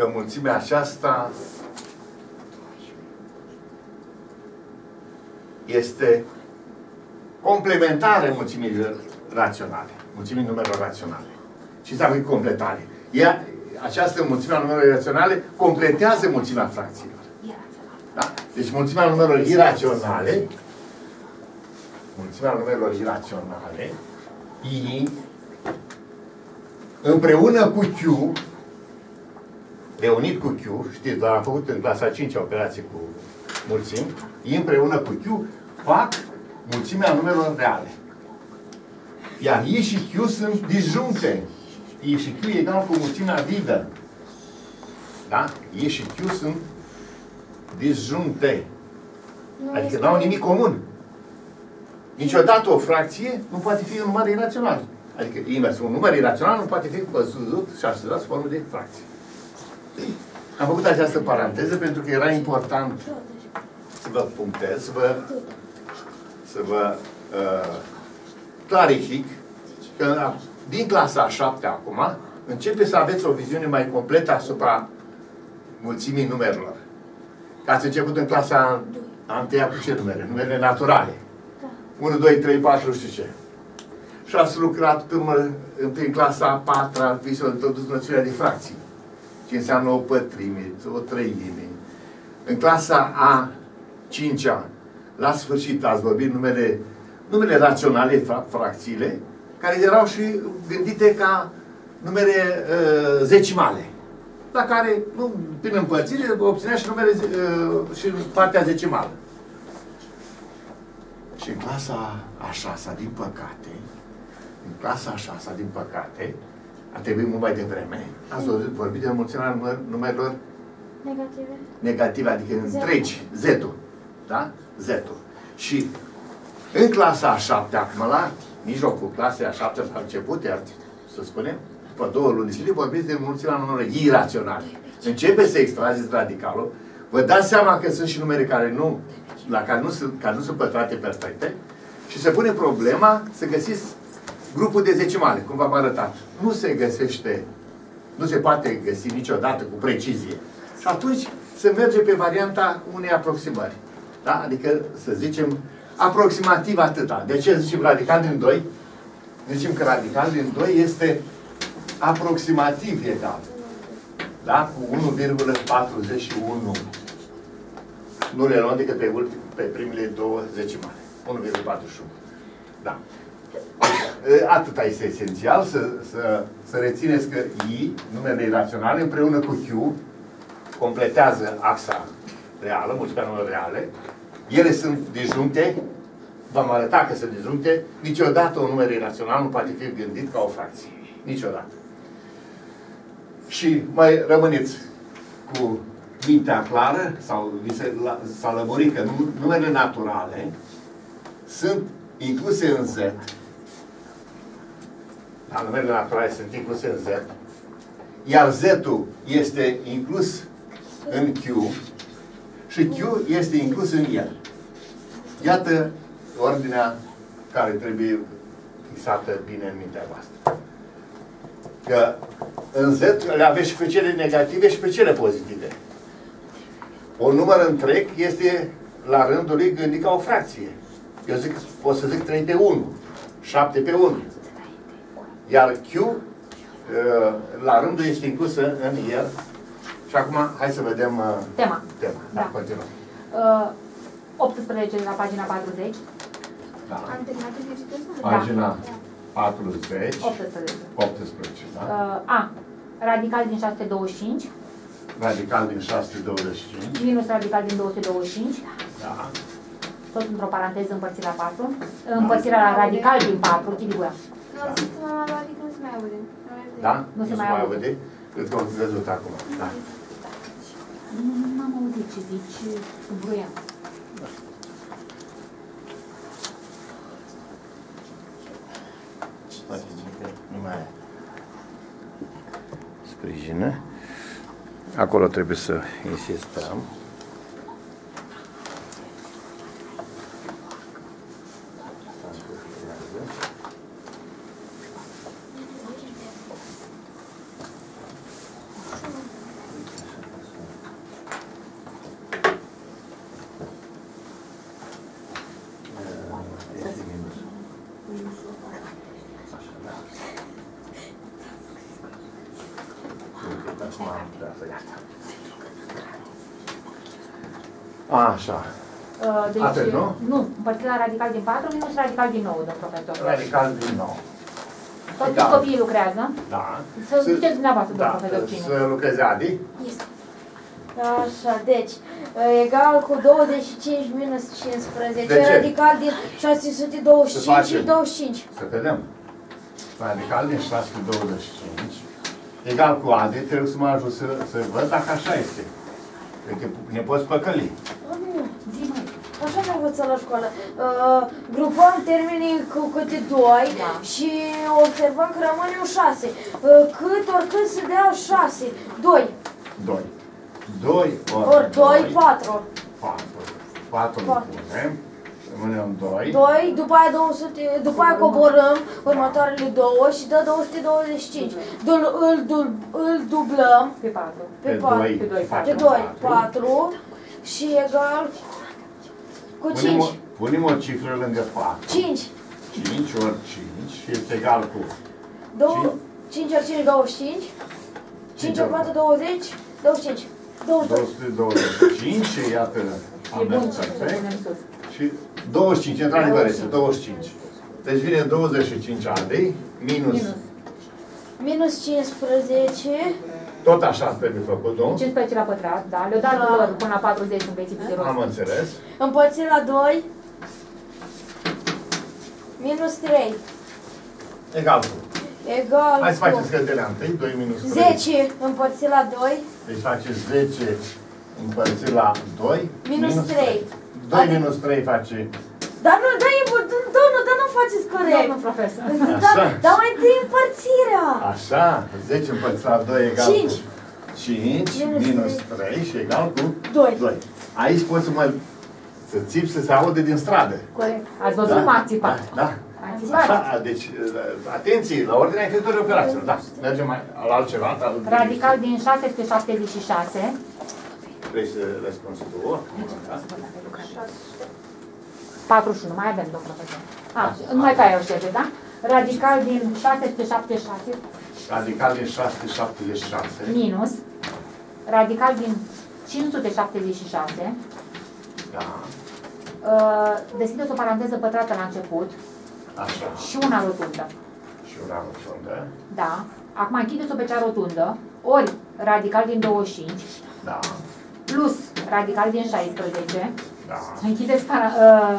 B: că mulțimea aceasta este complementare mulțimii raționale, mulțimii numerelor raționale. Ce înseamnă completare? Ea, această mulțime a numerelor raționale completează mulțimea fracțiilor. Da? Deci mulțimea numerelor iraționale, mulțimea numerelor iraționale, I, împreună cu Q, reunit cu Q, știți, doar am făcut în clasa 5 operație cu mulțimi, I împreună cu Q fac mulțimea numerelor reale. Iar I și Q sunt disjuncte. I și Q egal cu mulțimea vidă. Da? I și Q sunt disjuncte.
A: Nu
B: Adică
A: este-
B: nu au nimic comun. Niciodată o fracție nu poate fi un număr irațional. Adică invers, un număr irațional nu poate fi văzut și așezat sub formă de fracție. Am făcut această paranteză pentru că era important să vă punctez, să vă, să vă uh, clarific că din clasa a șaptea acum începe să aveți o viziune mai completă asupra mulțimii numerelor. Că ați început în clasa a întâia cu ce numere? Numerele naturale. 1, 2, 3, 4, știu ce. Și ați lucrat până prin clasa a patra, vi s-a introdus noțiunea de fracții. Ce înseamnă o pătrime, o treime. În clasa a cincea, la sfârșit ați vorbit numele, numele raționale, fra, fracțiile, care erau și gândite ca numere uh, zecimale. La care, nu, prin împărțire, obținea și numere uh, și partea decimală. Și în clasa a șasea, din păcate, în clasa a șasea, din păcate, a trebuit mult mai devreme, ați vorbit de înmulțirea număr, numerelor
F: Negative.
B: negative, adică
F: Zetul.
B: întregi, zetul. Da? Zetul. Și în clasa a șaptea, acum la mijlocul clasei a șaptea, la început, iar să spunem, după două luni zile, vorbiți de înmulțirea numerelor iraționale. Începe să extrageți radicalul, vă dați seama că sunt și numere care nu, la care nu sunt, care nu sunt pătrate perfecte și se pune problema să găsiți grupul de decimale, cum v-am arătat. Nu se găsește, nu se poate găsi niciodată cu precizie. Și atunci se merge pe varianta unei aproximări. Da? Adică, să zicem, aproximativ atâta. De ce zicem radical din 2? Zicem că radical din 2 este aproximativ egal. Da? Cu 1,41. Nu le luăm decât pe, ultim, pe primele două decimale. 1,41. Da. E, Atâta este esențial, să, să, să rețineți că I, numele iraționale, împreună cu Q, completează axa reală, mulțimea numelor reale. Ele sunt disjuncte, v-am arătat că sunt disjuncte, niciodată un număr irațional nu poate fi gândit ca o fracție. Niciodată. Și mai rămâneți cu mintea clară, sau vi se- la- s-a lămurit că num- numerele naturale sunt incluse în Z. Da, numerele naturale sunt incluse în Z. Iar Z-ul este inclus în Q și Q este inclus în el. Iată ordinea care trebuie fixată bine în mintea voastră. Că în Z le aveți și pe cele negative și pe cele pozitive. Un număr întreg este la rândul lui gândit ca o fracție. Eu zic, pot să zic 3 pe 1, 7 pe 1. Iar Q uh, la rândul este inclusă în el. Și acum, hai să vedem uh,
C: Tema.
B: tema. Da,
C: Da.
B: continuăm.
C: Uh, 18 de la pagina 40.
B: Da.
F: Am terminat exercițiul ăsta?
B: Pagina 40,
C: 18.
B: 18, da?
C: Uh, A. Radical din 625
B: Radical din 625,
C: minus radical din 225,
B: da.
C: tot într-o paranteză împărțit la 4. Împărțirea la radical din 4, chilibuia.
F: Nu, a zis că mama lua, adică nu se mai aude.
B: Da?
C: Nu se mai aude.
B: aude? Cred că am văzut acum. Da.
C: Nu nu am auzit ce zici, bruia.
B: Nu mai sprijină. Acolo trebuie să insistăm. Așa.
C: Uh, Deci,
B: Atât, nu?
C: Nu, împărțirea la radical din 4 minus radical din 9, domn profesor.
B: Radical din nou.
C: Toți
B: Da.
C: copiii lucrează.
B: Da.
C: Să ziceți dumneavoastră, domn
B: da,
C: profesor, cine.
B: să lucreze Adi.
A: Așa, deci, egal cu 25 minus 15,
B: De ce?
A: radical din 625
B: Se face.
A: și 25.
B: Să vedem. Radical din 625 egal cu Adi, trebuie să mă ajut să, să văd dacă așa este. Cred că ne poți păcăli.
C: Zi mai.
A: așa ne învățăm la școală. Uh, grupăm termenii cu câte doi
C: Da.
A: și observăm că rămâne un șase. Uh, cât ori cât se dea șase? Doi.
B: 2. 2
A: Ori doi, patru.
B: 4. 4
A: Patru.
B: punem. Rămâne un 2.
A: Doi, după aia 200, după aia coborâm următoarele două și dă 225. Dul, îl, dul, îl dublăm
C: Pe 4.
A: pe
B: Pe
A: 4.
B: doi.
C: Pe doi,
A: Pe
B: facem
A: 2,
B: patru.
A: 4 și egal cu
B: Punem o,
A: 5.
B: punem o cifră lângă 4.
A: 5.
B: 5 ori 5 și este egal cu
A: 5 ori 5, 25. 5 ori 4, 20. 25. 22.
B: 225 și iată am
C: E bun
B: mers
C: și le
B: perfect.
C: punem sus.
B: Și 25, într-adevăr este 25. Deci vine 25 ardei minus,
C: Minus.
A: Minus 15.
B: Tot așa trebuie făcut, nu?
C: 15 la pătrat, da? Le-o dat
A: Da.
C: lor până la 40 în veții de
B: Am
C: rost.
B: înțeles.
A: Împărțit la 2. Minus 3.
B: Egal cu.
A: Egal
B: Hai să
A: cu
B: facem scăderea întâi, 2 minus 3.
A: 10 împărțit la 2.
B: Deci face 10 împărțit la 2.
A: Minus 3.
B: 2
A: Adică-
B: minus 3 face
A: Dar nu, dar e, domnul, dar nu faceți corect.
C: Domnul profesor.
A: Dar,
B: Așa.
A: dar mai întâi împărțirea.
B: așa, 10 împărțit la 2 egal
A: Cinci.
B: cu 5
A: Minus
B: minus 3 și egal cu
A: Doi.
B: 2. Aici poți să mă să țip să se aude din stradă.
C: Corect. Ați văzut cum a țipat?
B: Da.
C: A țipat.
B: Așa, deci, atenție, la ordinea efectuării operațiilor. Da, mergem mai, la altceva. Al,
C: Radical din 676
B: Vrei să răspunzi tu? Da?
C: 41, mai avem, domnul profesor. A, numai pe aia o șterge, da? Radical din 676
B: Radical din 676.
C: minus radical din 576
B: Da,
C: uh, deschideți o paranteză pătrată la început
B: așa.
C: și una rotundă.
B: Și una rotundă.
C: Da. Acum închideți-o pe cea rotundă, ori radical din 25,
B: Da,
C: plus radical din 16,
B: da.
C: închideți, para, uh,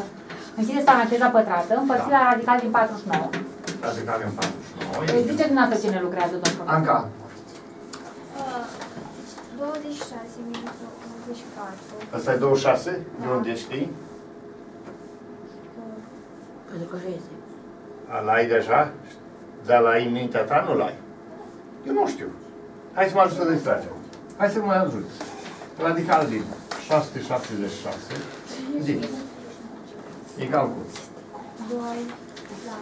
C: închideți paranteza pătrată, împărțiți la radical din 49.
B: Radical din 49.
C: Îi zice dumneavoastră cine lucrează, domnul profesor.
B: Anca,
F: Uh, 26 minus 24.
B: ăsta e 26? De unde știi?
D: Pentru că așa este.
B: L-ai deja? Dar la ai în mintea ta? Nu l-ai. Eu nu știu. Hai să mă ajut să distragem. Hai să mă ajut. Radical din 676. Zi. Egal cu.
F: 2 la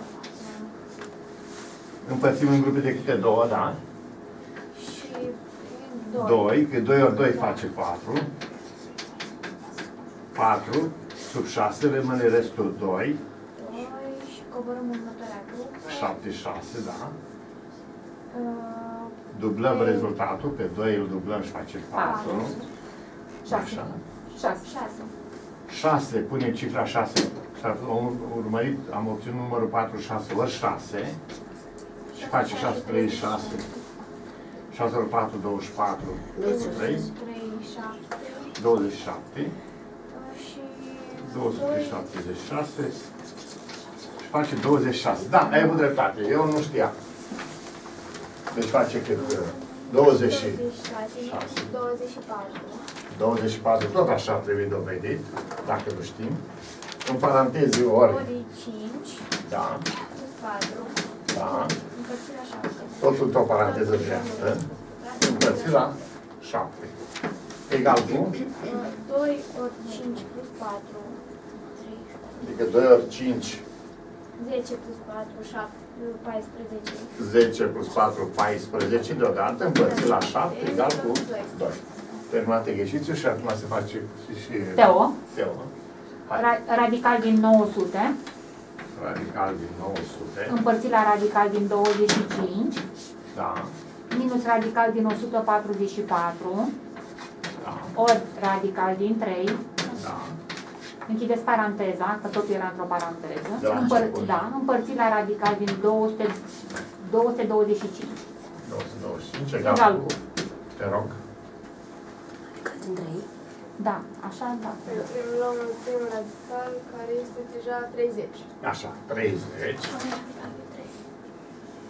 B: Împărțim în grupe de câte două, da?
F: și 2.
B: 2, că 2 ori 2 face 4. 4, sub 6 rămâne restul 2,
F: 2 și coborăm următoarea grupă.
B: 7, 6, da.
F: Uh,
B: Dublăm rezultatul, pe 2 îl dublăm și face 4.
C: 6.
B: Așa.
C: 6.
F: 6.
B: 6, punem cifra 6. Și am urmărit, am obținut numărul 4, 6 ori 6. Și face 6, 3, 6. 6 ori 4, 24. 3,
F: 3, 7
B: 27.
F: și
B: 276 și face 26. Da, ai avut dreptate. Eu nu știam. Deci face cât? 20 și
F: 26, 24.
B: 24. Tot așa trebuie dovedit, dacă nu știm. În paranteze ori.
F: Ori 5
B: Da,
F: plus 4.
B: da.
F: Împărțit la 7.
B: Totul tot paranteză dreaptă. Împărțit la 7. Egal cu?
F: 2 ori 5 plus 4. 3,
B: Adică 2 ori 5,
F: 10 plus 4, 7, 14.
B: 10 plus 4, 14 deodată, împărțit la 7 egal cu 2. Terminat exercițiul și acum se face și, și
C: Teo,
B: Teo. Hai.
C: ra- radical din 900,
B: Radical din 900.
C: împărțit la radical din 25,
B: Da,
C: minus radical din 144,
B: da,
C: ori radical din 3,
B: da.
C: închideți paranteza, că totul era într-o paranteză,
B: De la
C: Împăr-
B: început.
C: da, împărțit la radical din 200, 225.
B: 225 egal
C: Egal
B: cu.
C: cu.
B: Te rog.
D: Adică din 3.
C: Da, așa, da.
E: Luăm primul radical, care este deja 30.
B: Așa, 30.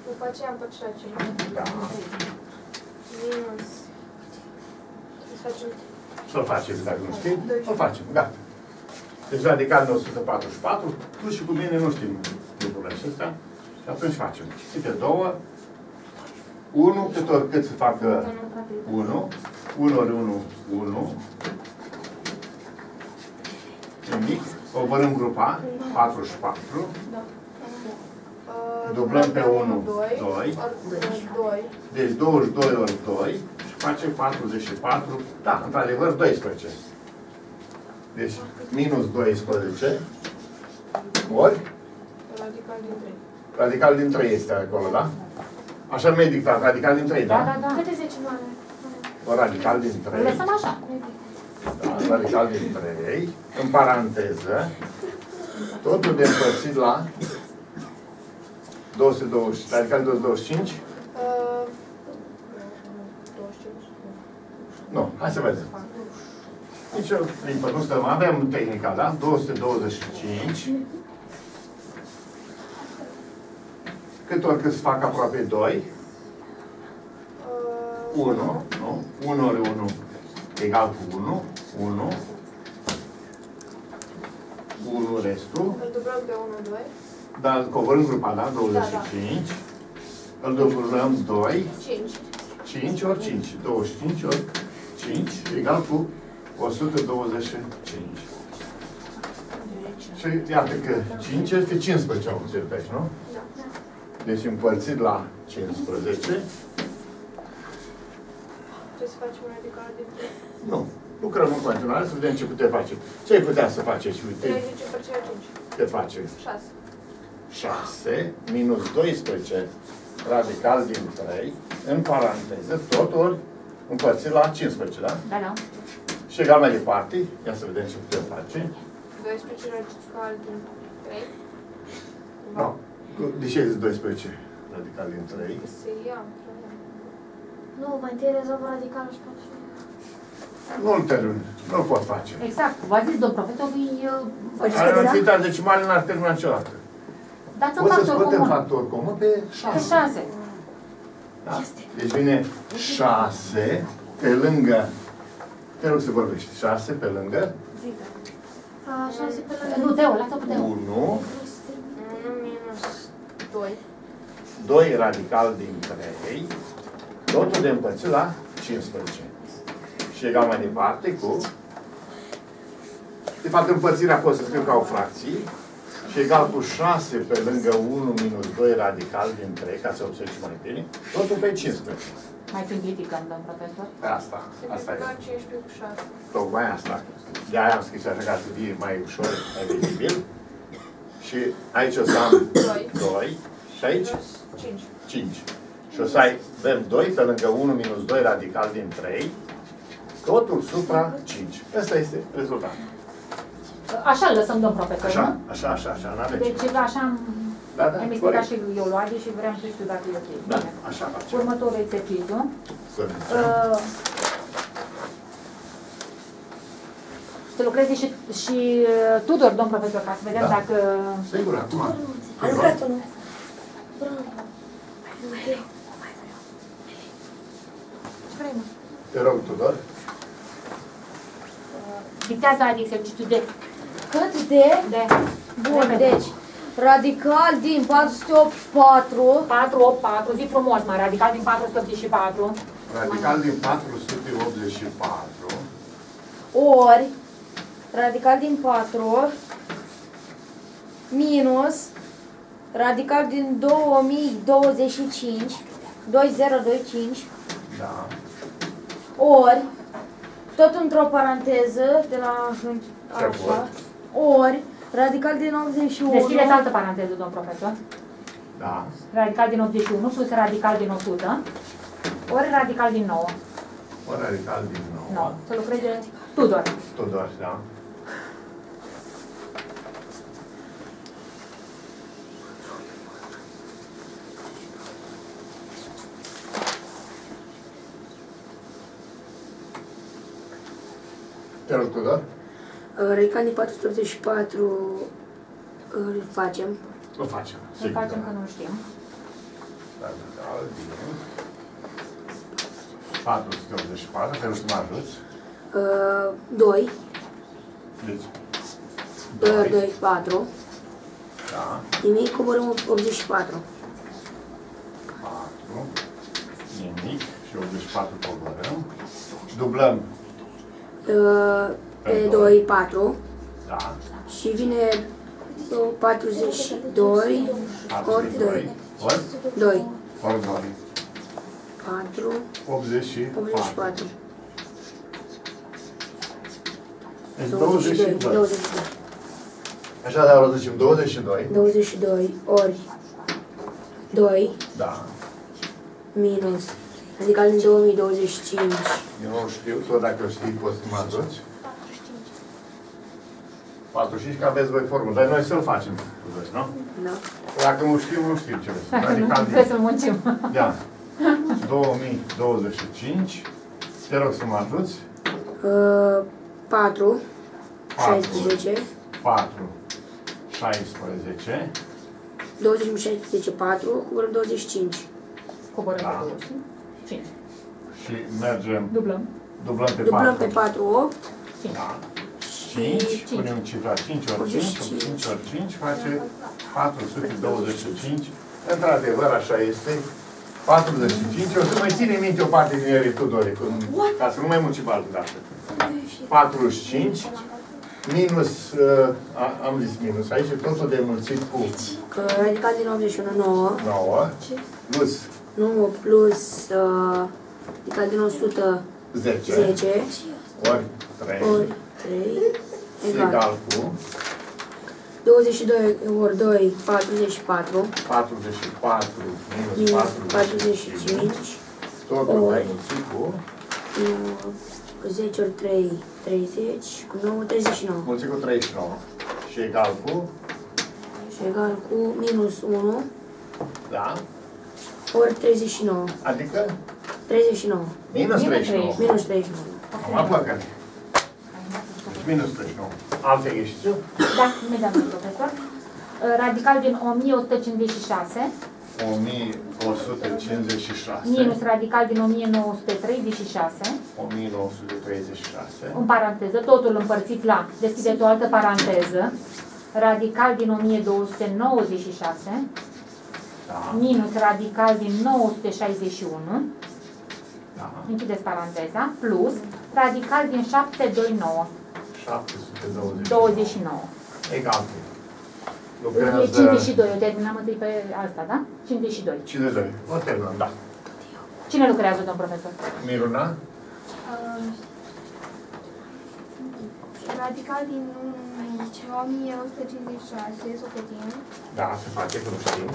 E: După aceea împărțit la 5.
B: Da.
E: Minus... Să facem
B: Să-l faceți dacă nu știți. Să-l facem, gata. Deci radical din 144, tu și cu mine nu știm lucrurile acestea. Și atunci facem. Câte două, 1, câte ori cât să facă 1, 1 ori 1, 1, nimic, coborâm grupa, 44,
E: Uh,
B: dublăm pe 1,
E: 2.
B: 2,
E: 2.
B: deci 22 ori 2 și face 44, da, într-adevăr 12. Deci minus 12 ori
E: Radical din 3.
B: radical din 3 este acolo, da? Așa mi-ai dictat, radical din 3,
C: Da,
B: da?
C: da, da.
F: Câte decimale?
B: O radical din
C: Îl
B: 3,
C: lăsăm așa.
B: da, radical din 3, în paranteză, totul de împărțit la 220, radical 225,
E: Uh, 25.
B: nu, hai să vedem. Nici eu, din nu stăm, avem tehnica, da? 225. Cât ori cât să fac aproape 2,
E: Uh,
B: 1, nu? 1 ori 1 egal cu 1, 1, 1 restul,
E: Îl dublăm pe 1, 2.
B: dar coborâm grupa, da? 25, îl dublăm 2,
E: 5.
B: 5 ori 5, 25 ori 5 egal cu 125. Și iată că 5 este 15, am înțeles aici, nu?
E: Da.
B: Deci împărțit la 15,
E: Trebuie să facem radical din 3.
B: nu. Lucrăm în continuare să vedem ce putem face. Ce ai putea să faceți? Uite,
E: 30 împărțit la 5.
B: ce face?
E: 6.
B: 6 minus 12 radical din 3, în paranteză, tot ori împărțit la 15, da?
C: Da, da.
B: Și egal mai departe, ia să vedem ce putem face.
E: 12 radical din 3.
B: Nu. De ce ai zis 12 radical din 3?
E: Se ia.
A: Nu, mai întâi rezolvă radicalul și poate
B: Nu-l termin, nu-l pot face.
C: Exact. V-a zis domn profesor că e...
D: Păi,
B: Are
D: da?
B: înțelegere decimale n-ar termina niciodată.
C: Dați un
B: Poți să
C: factor
B: scoatem
C: comun.
B: factor comun pe
C: Pe
B: 6.
C: 6.
B: Da? Deci vine 6 pe lângă, te rog să vorbești, 6 pe lângă
A: Așa se pe la...
C: Nu, Teo, lasă pe Teo.
B: 1,
E: 1 minus 2.
B: 2 radical din 3, totul de împărțit la 15. Și egal mai departe cu... De fapt, împărțirea pot să scriu ca o fracție. Și egal cu 6 pe lângă 1 minus 2 radical din 3, ca să observi și mai bine, totul pe 15.
C: Mai simplificăm, domn profesor.
B: Asta, asta e.
E: Simplificat 15 cu 6.
B: Tocmai asta. De aia am scris așa ca să fie mai ușor, mai vizibil. Și aici o să am
E: Doi.
B: 2 și aici
E: Plus 5.
B: 5. Și o să ai, avem 2 pe lângă 1 minus 2 radical din 3, totul supra 5. Ăsta este rezultatul.
C: Așa îl lăsăm, domn profesor,
B: Așa,
C: nu?
B: așa, așa, așa, n-avem ce.
C: Deci așa am,
B: Da, da,
C: am explicat
B: corect.
C: și eu luade și vreau să știu dacă e ok.
B: Da,
C: Bine.
B: așa facem.
C: Următorul exercițiu.
B: Să zicem.
C: Uh, să lucreze și, și uh, Tudor, domn profesor, ca să vedem
B: Da.
C: dacă...
B: Sigur, acum.
D: A lucrat unul.
C: Ce vrei, mă?
B: Te rog, Tudor.
C: Dictează Adi exercițiul de...
A: Cât de...
C: de
A: Bun, deci, radical din 484
C: 4, 8, 4, zi frumos, mai radical din 484.
B: Radical din 484.
A: ori radical din 4 minus radical din 2025 2025
B: Da.
A: Ori tot într-o paranteză de la
B: Ce
A: așa, ori radical din 81
C: Deschideți altă paranteză, domn profesor.
B: Da.
C: Radical din 81 plus radical din 100 ori radical din 9.
B: O radical din 9.
C: 9. Să lucreze Tudor.
B: Tudor, da. Te rog, Tudor.
D: Uh, Radical din 484 îl facem.
B: O facem.
C: Să facem că nu știm.
B: Radical din 484, te rog să mă ajuți.
D: Uh, 2
B: Deci,
D: 2 ori
B: 2.
D: 2, 4.
B: Da.
D: Nimic, coborâm 84.
B: 4. Nimic. Și 84 coborăm. Dublăm.
D: Uh, Pe 2, 4.
B: Da.
D: Și vine uh, 42 ori 2.
B: 42. Ori?
D: 2.
B: Ori 2.
D: 4,
B: 84.
D: 84.
B: Deci
D: 22.
B: 22.
D: 22.
B: Așadar, o zicem 22.
D: 22 ori 2
B: Da.
D: minus Adică în 2025.
B: Eu nu știu, tot dacă știi, poți să mă aduci? 45 că aveți voi formă, dar noi să-l facem, nu?
D: Da.
B: Dacă nu știu, nu știu ce vreți.
C: Dacă adică
B: nu,
C: trebuie să muncim.
B: Da. 2025, te rog să mă ajuți.
D: Uh, 4,
B: 4,
D: 16.
B: 4, 16.
D: 20, 16, 4, coborăm 25.
C: Coborăm
B: da.
C: 25. 5.
B: Și mergem...
C: Dublăm.
B: Dublăm pe 4.
D: Dublăm pe 4, 8.
B: 5.
D: Da.
B: 5, punem cifra 5 ori 5, 5, 5 ori 5 face 425. Într-adevăr, așa este. 45. O să mai ține minte o parte din ele, Tudore, când, ca să nu mai muncim altădată. 45 minus, uh, am zis minus, aici e totul de mulțit cu...
D: Că ridicat din 81, 9.
B: 9, plus
D: 9 plus uh, radical din 100
B: 10
D: 10
B: ori 3
D: ori 3 egal.
B: egal cu
D: 22 ori 2 44
B: 44 minus
D: minus
B: 45
D: 45
B: totul
D: ori.
B: mai mulțit cu
D: uh, 10 ori 3 30 cu 9 39
B: mulțit cu 39 și egal cu,
D: și egal cu minus 1
B: da,
D: ori 39
B: adică
D: 39
B: minus
C: Minus
B: 39.
D: minus 39
B: Am aplăcat. Deci minus 39. Alte ieșiți?
C: Da, imediat, domnul profesor. Radical din 1156
B: 1156.
C: minus radical din 1936
B: 1936.
C: în paranteză, totul împărțit la, deschideți o altă paranteză, radical din 1296
B: Da,
C: minus radical din 961,
B: da.
C: închideți paranteza, plus radical din 729,
B: 720.
C: 29.
B: Egal cu.
C: E
B: Lucrează
C: 52, o terminăm întâi pe asta, da? 52.
B: 52. O terminăm, da.
C: Cine lucrează, domn profesor?
B: Miruna?
F: Um, Radical din 1156, socotim,
B: Da, se face, că nu știm.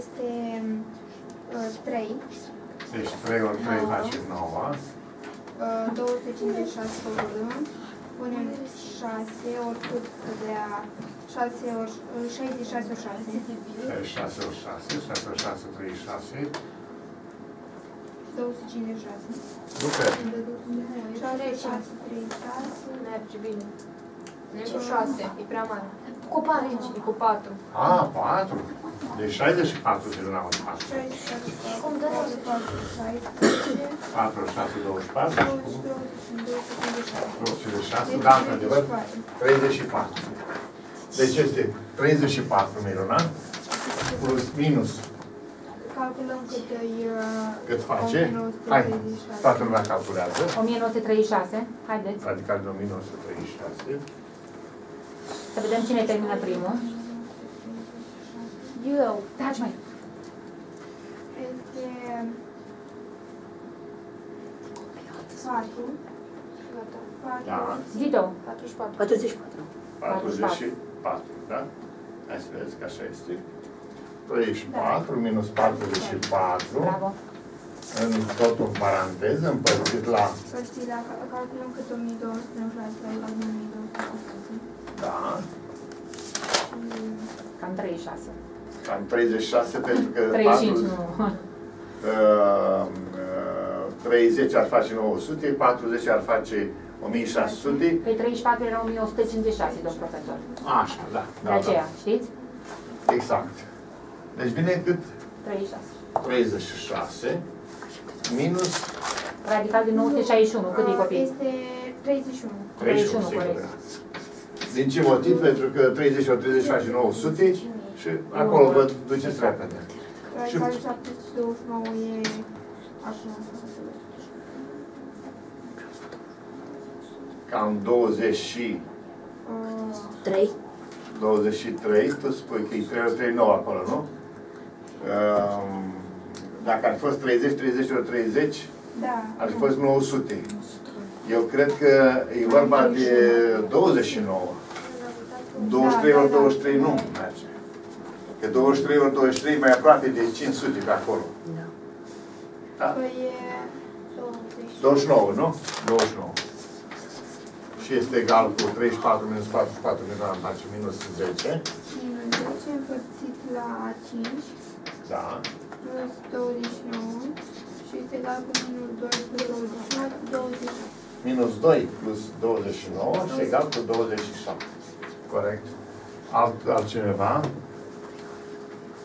F: Este uh, 3,
B: Deci 3 ori 3 face 9.
F: uh, 256 coborâm, punem 6 ori cât să dea 6 ori, uh, 66 ori 6,
B: 6 ori 6, 6 ori 6, 36.
F: 256.
B: Lucrează.
F: 6, 6, 3, 6,
E: Merge bine. Nu e cu 6, e prea mare.
A: Cu patru.
E: E cu 4.
B: A, 4. Deci 64 de la 4.
F: 6,
A: Cum dă?
B: 4 ori 6, 24.
F: 22,
B: 26, da, într-adevăr, 34. Deci este 34, Miruna, plus minus
F: Calculăm cât e... uh,
B: cât face. Hai,
F: 1936.
B: toată lumea calculează.
C: 1936, haideți,
B: Radical de 1936.
C: să vedem cine termină primul.
A: Eu.
C: Taci mai.
F: Este... 4. Gata. 4.
B: Da.
C: Zito,
E: 44.
D: 44
B: 44, da? Hai să vezi că așa este. 34 minus 44,
C: bravo.
B: în tot în paranteză, împărțit la,
F: Părțit la... Calculăm cât 1296 egal cu 1296.
B: da,
C: Cam 36.
B: Cam 36 pentru că
C: 35
B: 4,
C: nu.
B: uh, uh, 30 ar face 900, 40 ar face 1600.
C: Pe 34 era 1156, domn profesor.
B: Așa, da.
C: De
B: da,
C: aceea, știți?
B: Da. Exact. Deci vine cât
C: 36.
B: 36 minus
C: Radical din 961, cât e
F: Uh,
C: copii?
F: Este 31.
C: 31,
B: 31, sigur.
C: corect.
B: da. Din ce motiv? Pentru că 30 ori 36 și 900 și acolo vă duceți repede.
F: Radical 729 e așa.
B: Cam 20 și
F: Uh,
D: 3.
B: 23, tu spui că e 3 ori 3, 9 acolo, nu? Um, Dacă ar fi fost 30, 30 ori 30,
F: Da.
B: ar fi fost 900. Eu cred că e vorba de 29. 23 ori 23 nu merge. Că 23 ori 23 e mai aproape de 500 pe acolo.
D: Da.
B: Da.
F: Păi e 20.
B: 29, nu? 29. Și este egal cu 34 minus 44 minus face minus 10.
F: Minus 10 împărțit la 5
B: Da.
F: plus 29 și este egal cu minus 2 plus 29, 27.
B: Minus 2 plus 29 și egal cu 27. Corect. Alt, altcineva?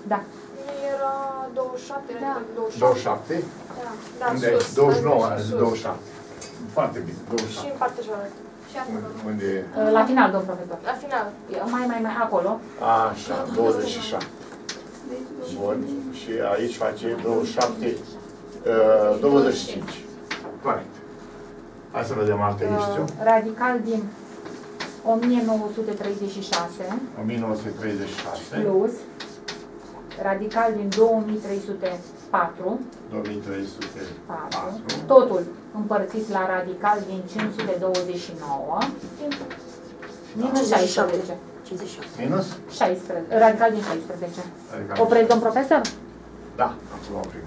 C: Da.
E: Nu era 27,
F: Da.
E: era 27.
B: 27?
E: Da, da
B: Unde?
E: sus.
B: 29,
E: la
B: a zis
E: sus.
B: 27. Foarte bine,
E: Și
B: 27.
E: în partea cealaltă.
F: Și acolo.
B: Unde?
C: La final, domn profesor.
E: La final.
C: Mai, mai, mai, acolo.
B: Așa, 27.
F: Deci
B: Bun. Și aici face 27, uh, 25. Corect. Hai să vedem alte exercițiu.
C: Uh, Radical din 1936
B: 1936,
C: plus radical din 2304
B: 2304,
C: 4, totul împărțit la radical din 529 minus 16.
D: 57.
B: minus?
C: 16, radical din 16.
B: Adică
C: Opresc, domn profesor?
B: Da, acum oprim.